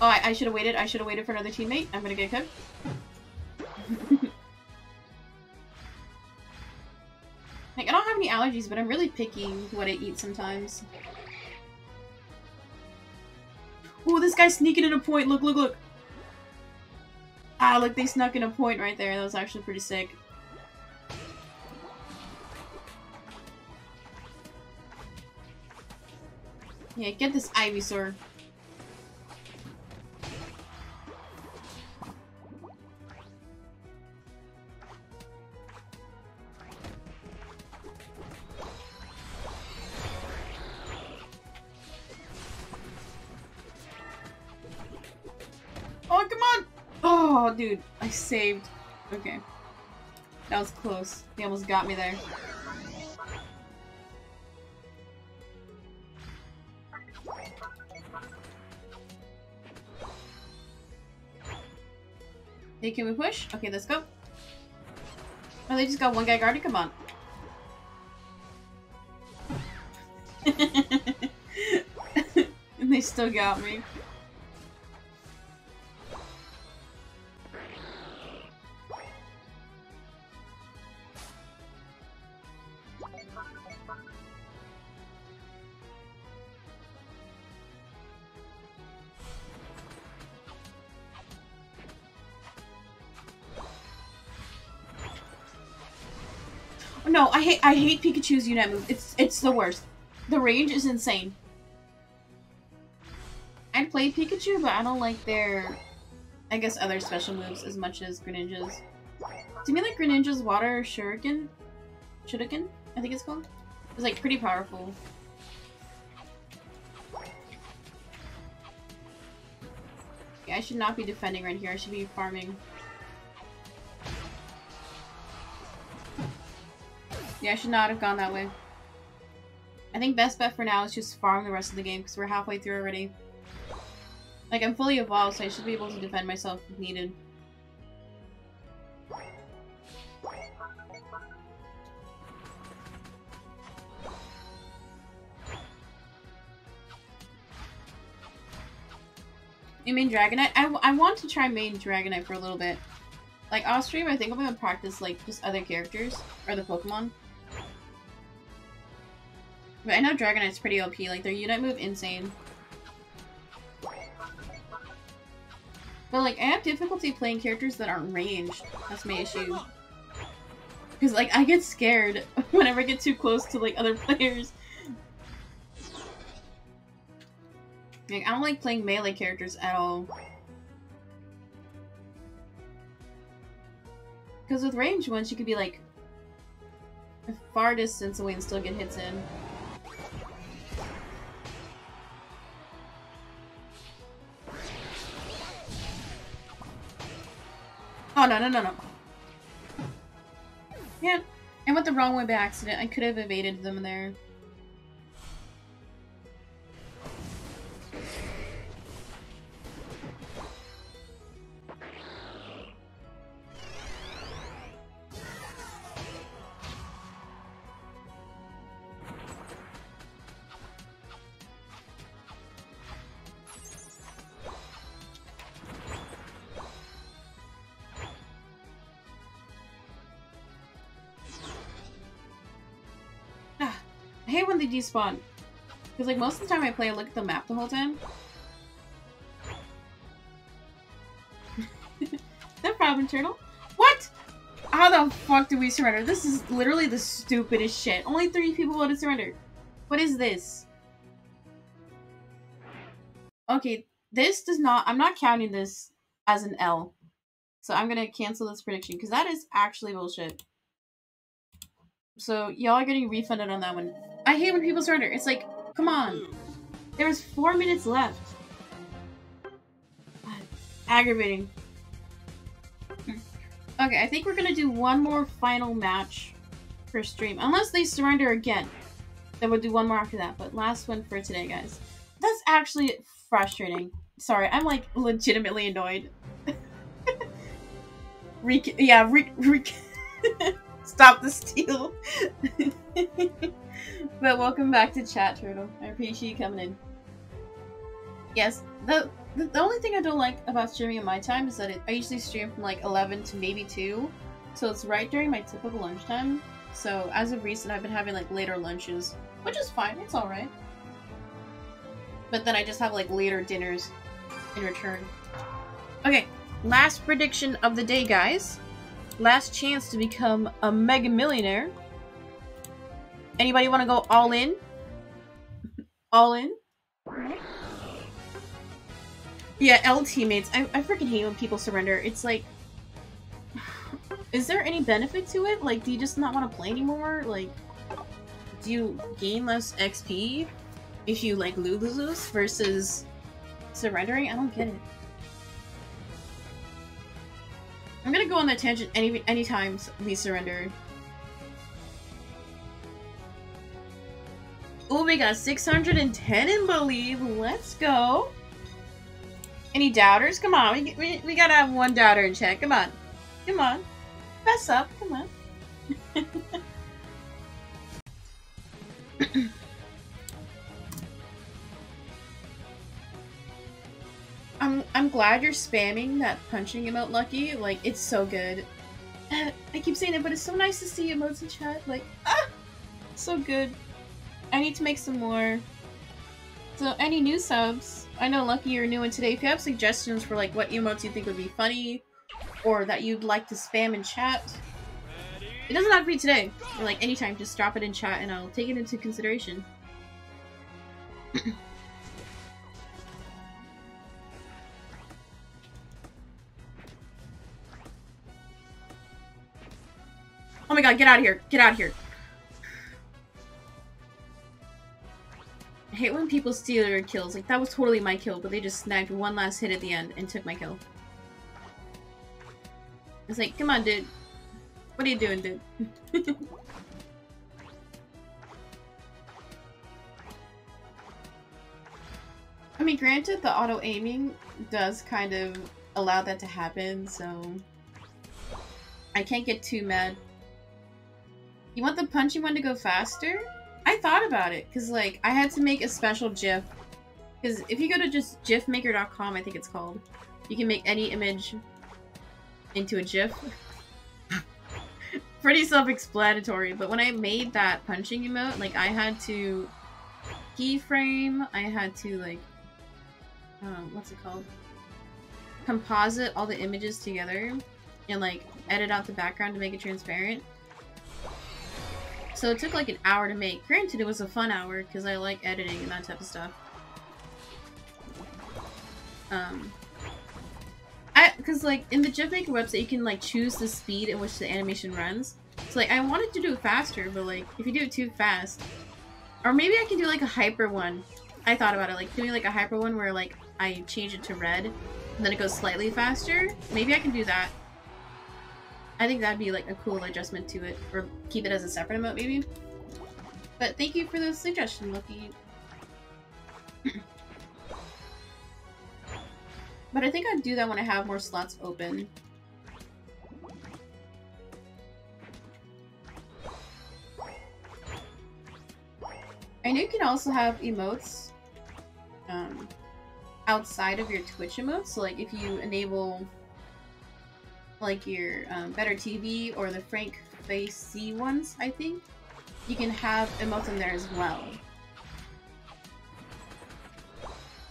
Oh, I, I should have waited. I should have waited for another teammate. I'm gonna get cooked. like, I don't have any allergies, but I'm really picky with what I eat sometimes. Oh, this guy's sneaking in a point. Look, look, look. Ah, look, they snuck in a point right there. That was actually pretty sick. Yeah, get this Ivysaur. Oh, dude, I saved. Okay. That was close. He almost got me there. Hey, can we push? Okay, let's go. Oh, they just got one guy guarded? Come on. and they still got me. I hate I hate Pikachu's Unite move. It's it's the worst. The range is insane. I'd play Pikachu, but I don't like their, I guess, other special moves as much as Greninja's. To me, like Greninja's Water Shuriken, Shuriken, I think it's called, is like pretty powerful. Yeah, I should not be defending right here. I should be farming. Yeah, I should not have gone that way. I think best bet for now is just farm the rest of the game because we're halfway through already. Like, I'm fully evolved, so I should be able to defend myself if needed. You mean Dragonite? I, I want to try main Dragonite for a little bit. Like, off stream, I think I'm gonna practice, like, just other characters. Or the Pokemon. But I know Dragonite's pretty OP. Like, their Unite move, insane. But, like, I have difficulty playing characters that aren't ranged. That's my issue. Because, like, I get scared whenever I get too close to, like, other players. Like, I don't like playing melee characters at all. Because with ranged ones, you could be, like, a far distance away and still get hits in. Oh, no, no, no, no. Yeah, I went the wrong way by accident. I could have evaded them there. Despawn. Because, like, most of the time I play, I look at the map the whole time. no problem, Turtle. What? How the fuck do we surrender? This is literally the stupidest shit. Only three people voted surrender. What is this? Okay, this does not- I'm not counting this as an L. So I'm gonna cancel this prediction, because that is actually bullshit. So y'all are getting refunded on that one. I hate when people surrender. It's like, come on. There's four minutes left. Aggravating. Okay, I think we're gonna do one more final match per stream. Unless they surrender again. Then we'll do one more after that. But last one for today, guys. That's actually frustrating. Sorry, I'm like legitimately annoyed. Re- yeah, re- re- stop the steal. but welcome back to chat, Turtle. I appreciate you coming in. Yes, the, the the only thing I don't like about streaming in my time is that it, I usually stream from like 11 to maybe 2, so it's right during my typical lunchtime. So as of recent, I've been having like later lunches, which is fine. It's all right. But then I just have like later dinners in return. Okay, last prediction of the day, guys. Last chance to become a mega millionaire. Anybody want to go all in? all in? Yeah, L teammates. I, I freaking hate when people surrender. It's like, is there any benefit to it? Like, do you just not want to play anymore? Like, do you gain less XP if you like lose versus surrendering? I don't get it. I'm gonna go on that tangent any any times we surrender. Oh, we got 610 in believe. Let's go. Any doubters? Come on, we, we, we gotta have one doubter in chat. Come on. Come on. Fess up. Come on. I'm I'm glad you're spamming that punching emote, Lucky. Like, it's so good. I keep saying it, but it's so nice to see emotes in chat. Like, ah! So good. I need to make some more. So, any new subs? I know, Lucky, you're new in today. If you have suggestions for, like, what emotes you think would be funny, or that you'd like to spam in chat, it doesn't have to be today. Or, like, anytime, just drop it in chat and I'll take it into consideration. Oh my god, get out of here. Get out of here. I hate when people steal your kills. Like, that was totally my kill, but they just sniped one last hit at the end and took my kill. It's like, come on, dude. What are you doing, dude? I mean, granted, the auto-aiming does kind of allow that to happen, so... I can't get too mad. You want the punchy one to go faster? I thought about it, because, like, I had to make a special GIF. Because if you go to just gifmaker.com, I think it's called, you can make any image into a GIF. Pretty self-explanatory, but when I made that punching emote, like, I had to keyframe, I had to, like, um, what's it called? Composite all the images together and, like, edit out the background to make it transparent. So it took like an hour to make. Granted, it was a fun hour because I like editing and that type of stuff. Um, I because like in the GIF Maker website, you can like choose the speed in which the animation runs. So like I wanted to do it faster, but like if you do it too fast, or maybe I can do like a hyper one. I thought about it, like doing like a hyper one where like I change it to red, and then it goes slightly faster. Maybe I can do that. I think that'd be like a cool adjustment to it, or keep it as a separate emote maybe. But thank you for the suggestion, Lucky. but I think I'd do that when I have more slots open. I know you can also have emotes um, outside of your Twitch emotes. So like if you enable like your um, BetterTTV or the Frank Face C ones, I think. you can have emotes in there as well.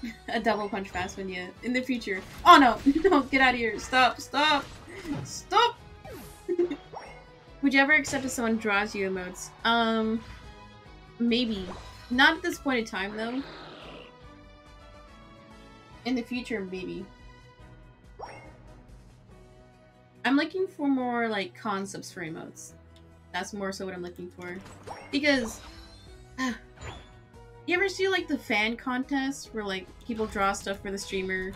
a double punch fast one, yeah. In the future. Oh no! No, get out of here. Stop, stop! Stop! Would you ever accept if someone draws you emotes? Um, maybe. Not at this point in time, though. In the future, maybe. I'm looking for more, like, concepts for emotes. That's more so what I'm looking for. Because... Uh, you ever see, like, the fan contest where, like, people draw stuff for the streamer?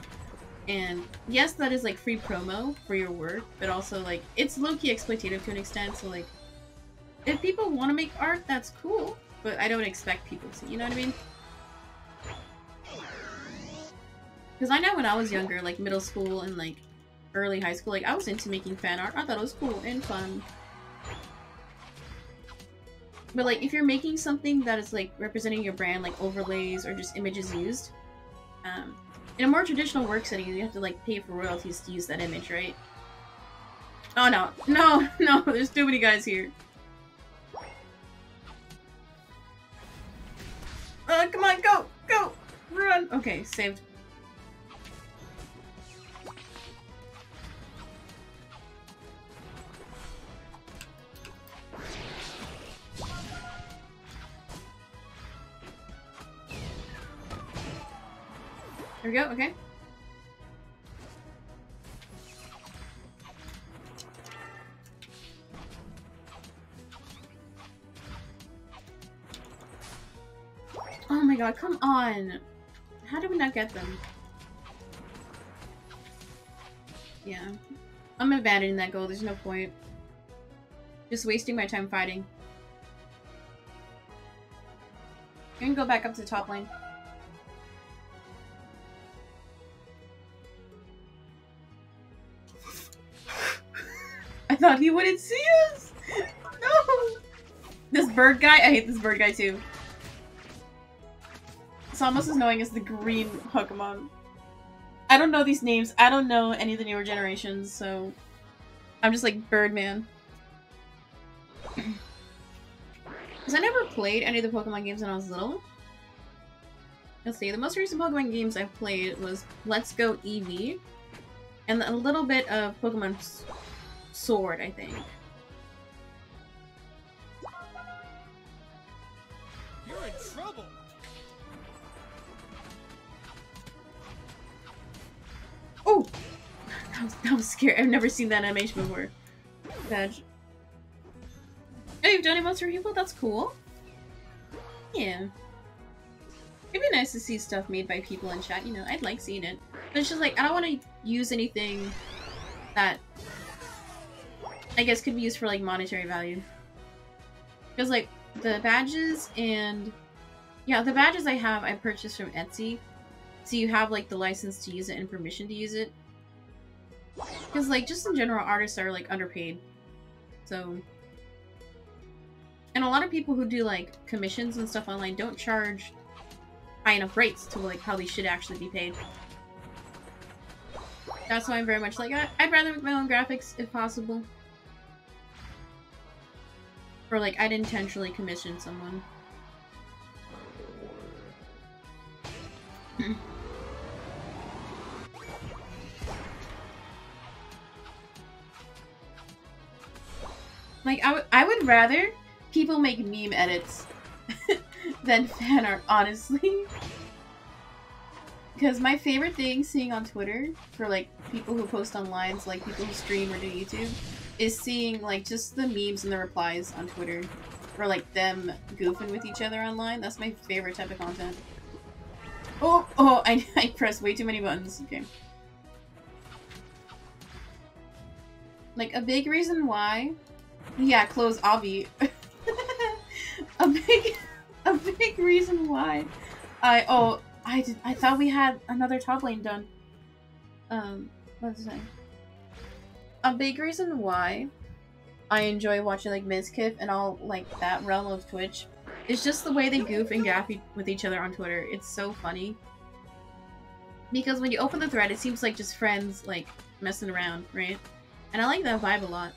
And yes, that is, like, free promo for your work, but also, like, it's low-key exploitative to an extent, so, like, if people want to make art, that's cool, but I don't expect people to, you know what I mean? Because I know when I was younger, like, middle school and, like, early high school, like, I was into making fan art. I thought it was cool and fun. But like, if you're making something that is like representing your brand, like overlays or just images used, um, in a more traditional work setting, you have to like pay for royalties to use that image, right? Oh no, no, no! There's too many guys here. Uh, come on, go, go, run. Okay, saved. There we go, okay. Oh my god, come on! How did we not get them? Yeah. I'm abandoning that goal, there's no point. Just wasting my time fighting. You can go back up to the top lane. I thought he wouldn't see us! No! This bird guy? I hate this bird guy too. It's almost as annoying as the green Pokemon. I don't know these names. I don't know any of the newer generations, so... I'm just like Birdman. Because I never played any of the Pokemon games when I was little. Let's see, the most recent Pokemon games I've played was Let's Go Eevee, and a little bit of Pokemon sword, I think. You're in trouble. Oh! That was, that was scary. I've never seen that animation before. Badge. Oh, you've done emotes for people? That's cool. Yeah. It'd be nice to see stuff made by people in chat, you know, I'd like seeing it. But it's just like, I don't want to use anything that I guess could be used for like monetary value. Because like the badges and yeah, the badges I have I purchased from Etsy. So you have like the license to use it and permission to use it. Because like just in general artists are like underpaid. So and a lot of people who do like commissions and stuff online don't charge high enough rates to like how they should actually be paid. That's why I'm very much like, I I'd rather make my own graphics if possible. Or like I'd intentionally commission someone. like I, I would rather people make meme edits than fan art, honestly. Because my favorite thing seeing on Twitter for like people who post online, so like people who stream or do YouTube, is seeing like just the memes and the replies on Twitter. Or like them goofing with each other online. That's my favorite type of content. Oh, oh, I, I pressed way too many buttons. Okay. Like, a big reason why... Yeah, close Avi. a big... A big reason why I... Oh, I did... I thought we had another top lane done. Um, what was I saying? A big reason why I enjoy watching like Mizkif and all like that realm of Twitch is just the way they goof and gaff e with each other on Twitter. It's so funny. Because when you open the thread, it seems like just friends like messing around, right? And I like that vibe a lot.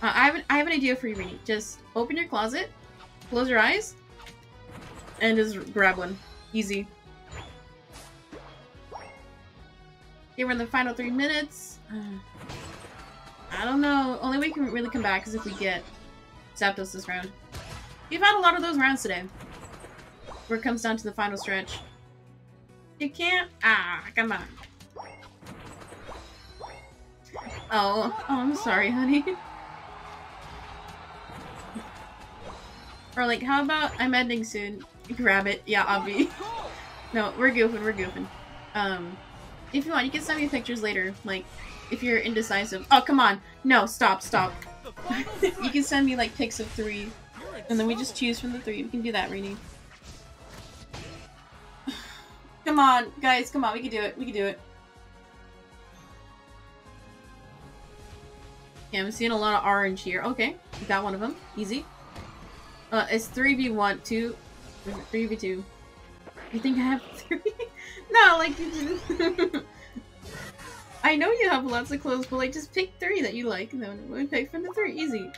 Uh, I have an, I have an idea for you, Rini. Just open your closet, close your eyes, and just grab one. Easy. Okay, we're in the final three minutes. I don't know. Only way we can really come back is if we get Zapdos this round. We've had a lot of those rounds today. Where it comes down to the final stretch. You can't? Ah, come on. Oh, oh I'm sorry, honey. Or like, how about I'm ending soon? Grab it. Yeah, Obby. no, we're goofing, we're goofing. Um, if you want, you can send me pictures later. Like, if you're indecisive. Oh, come on. No, stop, stop. you can send me like pics of three. And then we just choose from the three. We can do that, Rini. come on, guys, come on. We can do it. We can do it. Yeah, I'm seeing a lot of orange here. Okay, got one of them. Easy. Uh, it's 3v1, 2, 3v2. You think I have 3? no, like. I know you have lots of clothes, but like, just pick 3 that you like, and then we pick from the 3. Easy.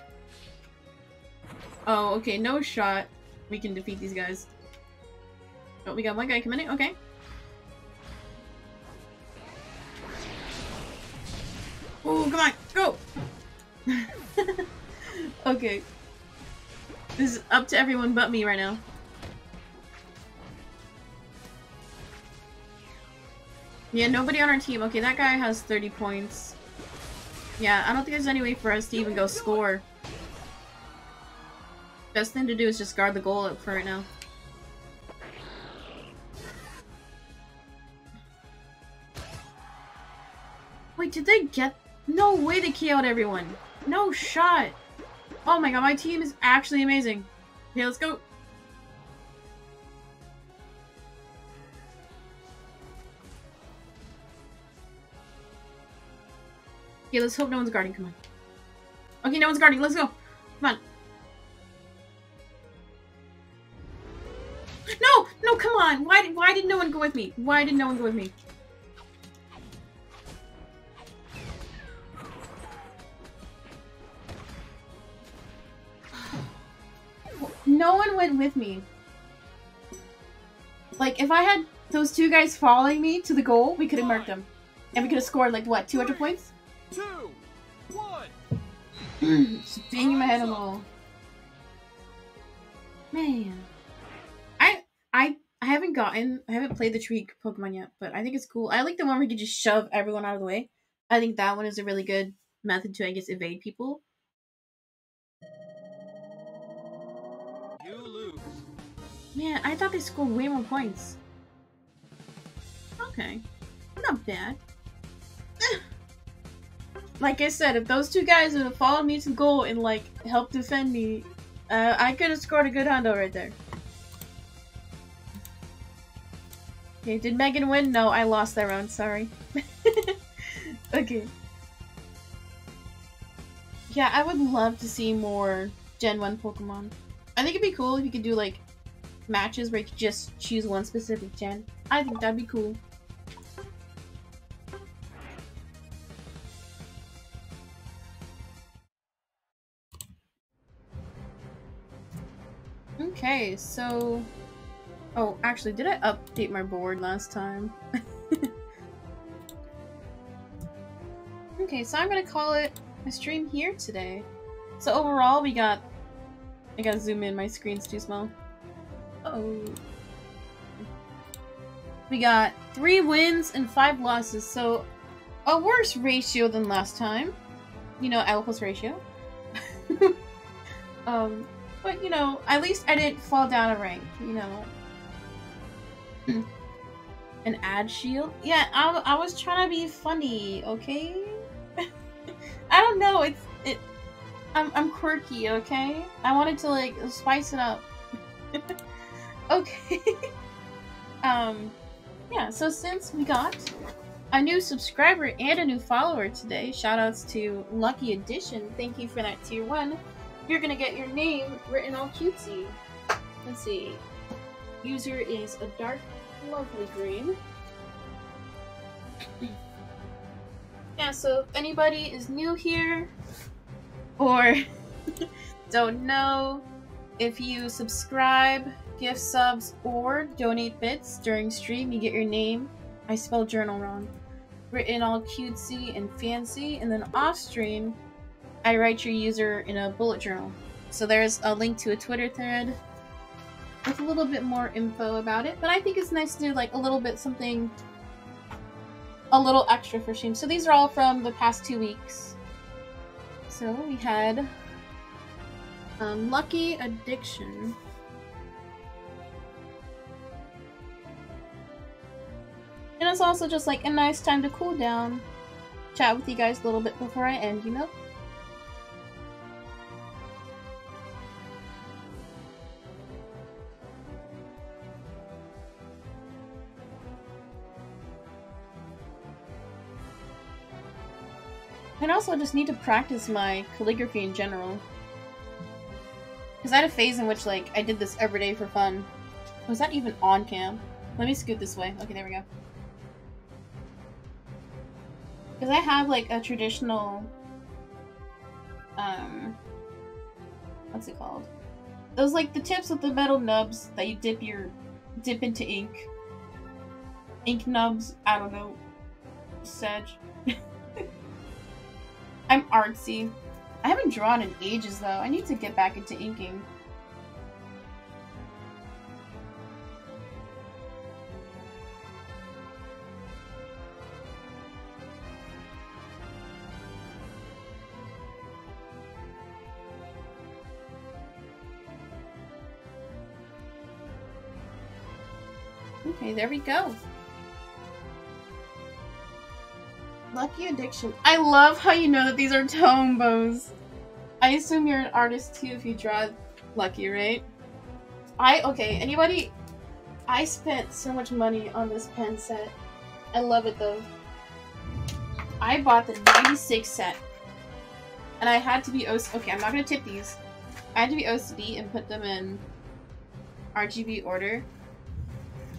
Oh, okay, no shot. We can defeat these guys. Oh, we got one guy coming in? Okay. Oh, come on, go! okay. This is up to everyone but me right now. Yeah, nobody on our team. Okay, that guy has 30 points. Yeah, I don't think there's any way for us to even go score. Best thing to do is just guard the goal up for right now. Wait, did they get- No way they KO'd everyone! No shot! Oh my god, my team is actually amazing. Okay, let's go. Okay, let's hope no one's guarding. Come on. Okay, no one's guarding. Let's go. Come on. No! No, come on! Why, why did no one go with me? Why did no one go with me? no one went with me. Like, if I had those two guys following me to the goal, we could have marked them. And we could have scored, like, what, 200 points? Two, one. Just banging my head on the wall. Man. I, I, I haven't gotten, I haven't played the Treek Pokemon yet, but I think it's cool. I like the one where you can just shove everyone out of the way. I think that one is a really good method to, I guess, evade people. You lose. Man, I thought they scored way more points. Okay. Not bad. like I said, if those two guys would have followed me to goal and, like, helped defend me, uh, I could have scored a good hundo right there. Okay, did Megan win? No, I lost that round, sorry. okay. Yeah, I would love to see more Gen 1 Pokemon. I think it'd be cool if you could do, like, matches where you could just choose one specific gen. I think that'd be cool. Okay, so... Oh, actually, did I update my board last time? okay, so I'm gonna call it a stream here today. So overall, we got... I gotta zoom in, my screen's too small. Oh. We got three wins and five losses, so a worse ratio than last time. You know, L plus ratio. um, but you know, at least I didn't fall down a rank, you know. An ad shield? Yeah, I, I was trying to be funny, okay? I don't know, it's, it, I'm, I'm quirky, okay? I wanted to, like, spice it up. okay. um, yeah, so since we got a new subscriber and a new follower today, shoutouts to Lucky Addiction. Thank you for that tier one. You're gonna get your name written all cutesy. Let's see. User is a dark, lovely green. yeah, so if anybody is new here, or don't know, if you subscribe, gift subs, or donate bits during stream, you get your name. I spelled journal wrong. Written all cutesy and fancy, and then off stream, I write your user in a bullet journal. So there's a link to a Twitter thread with a little bit more info about it. But I think it's nice to do like a little bit something a little extra for stream. So these are all from the past two weeks. So we had um, Lucky Addiction. And it's also just like a nice time to cool down, chat with you guys a little bit before I end, you know? Also just need to practice my calligraphy in general. Because I had a phase in which, like, I did this every day for fun. Was that even on cam? Let me scoot this way. Okay, there we go. Because I have, like, a traditional... Um... What's it called? Those, like, the tips with the metal nubs that you dip your... Dip into ink. Ink nubs. I don't know. Sedge. I'm artsy. I haven't drawn in ages though. I need to get back into inking. Okay, there we go. Lucky Addiction. I love how you know that these are Tombows. I assume you're an artist too if you draw Lucky, right? I, okay, anybody, I spent so much money on this pen set. I love it though. I bought the 96 set. And I had to be OCD. Okay, I'm not gonna tip these. I had to be OCD and put them in RGB order.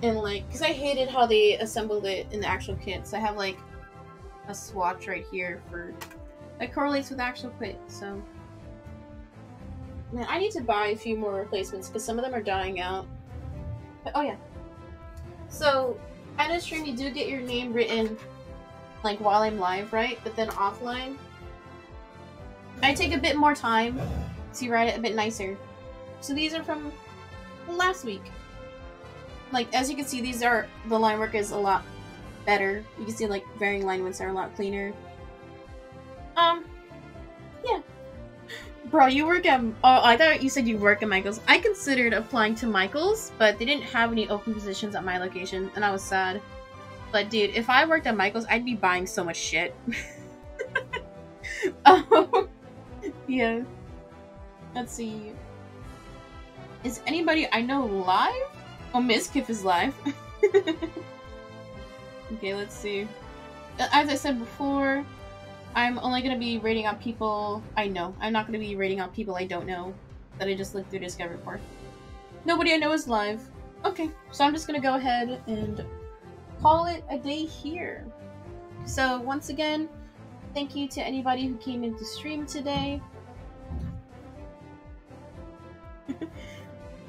And like, because I hated how they assembled it in the actual kit. So I have like a swatch right here for that correlates with actual quit. So, man, I need to buy a few more replacements because some of them are dying out. But, oh yeah. So, at a stream, you do get your name written like while I'm live, right? But then offline, I take a bit more time to write it a bit nicer. So these are from last week. Like as you can see, these are the line work is a lot better. You can see like varying line widths are a lot cleaner. Um, yeah. Bro, you work at- oh, I thought you said you work at Michael's. I considered applying to Michael's, but they didn't have any open positions at my location, and I was sad. But dude, if I worked at Michael's, I'd be buying so much shit. um, yeah. Let's see. Is anybody I know live? Oh, Miss Kiff is live. Okay, let's see. Uh, as I said before, I'm only going to be rating on people I know. I'm not going to be rating on people I don't know that I just looked through Discovery for. Nobody I know is live. Okay, so I'm just going to go ahead and call it a day here. So once again, thank you to anybody who came into stream today.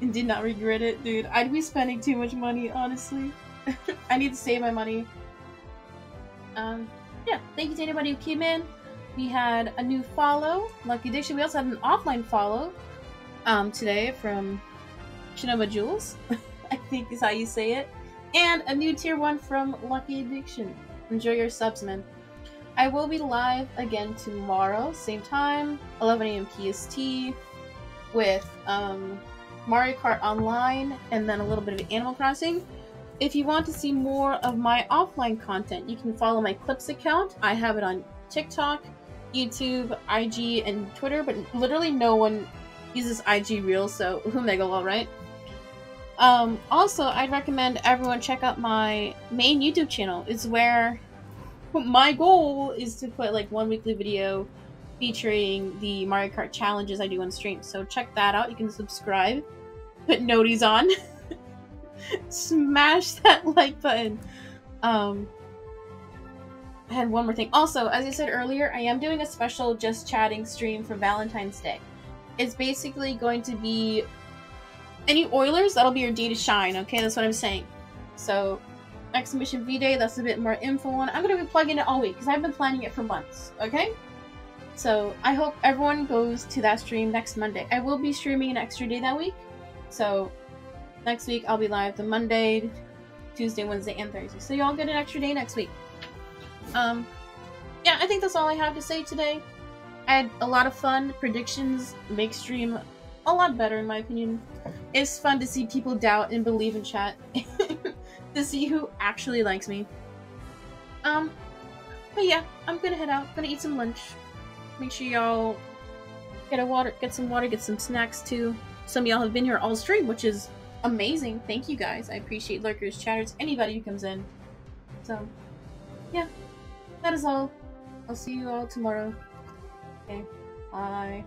and did not regret it, dude. I'd be spending too much money, honestly. I need to save my money. Um, yeah, thank you to anybody who came in. We had a new follow, Lucky Addiction. We also had an offline follow um, today from Shinoma Jules, I think is how you say it. And a new tier 1 from Lucky Addiction. Enjoy your subs, man. I will be live again tomorrow, same time, 11 a.m. PST, with um, Mario Kart Online and then a little bit of Animal Crossing. If you want to see more of my offline content, you can follow my Clips account. I have it on TikTok, YouTube, IG, and Twitter, but literally no one uses IG Reels, so Humega right? Um, also, I'd recommend everyone check out my main YouTube channel. It's where my goal is to put like one weekly video featuring the Mario Kart challenges I do on stream. So check that out. You can subscribe, put noties on. smash that like button. Um, I had one more thing. Also, as I said earlier, I am doing a special just chatting stream for Valentine's Day. It's basically going to be any Oilers, that'll be your day to shine, okay? That's what I'm saying. So, Exhibition V Day, that's a bit more info on. I'm gonna be plugging it all week because I've been planning it for months, okay? So, I hope everyone goes to that stream next Monday. I will be streaming an extra day that week. So, next week I'll be live the Monday, Tuesday, Wednesday, and Thursday. So, y'all get an extra day next week. Um, yeah, I think that's all I have to say today. I had a lot of fun. Predictions make stream a lot better, in my opinion. It's fun to see people doubt and believe in chat. to see who actually likes me. Um, but yeah, I'm gonna head out. Gonna eat some lunch. Make sure y'all get a water, get some water, get some snacks too. Some of y'all have been here all stream, which is amazing. Thank you guys. I appreciate lurkers, chatters, anybody who comes in. So, yeah, that is all. I'll see you all tomorrow. Okay, bye.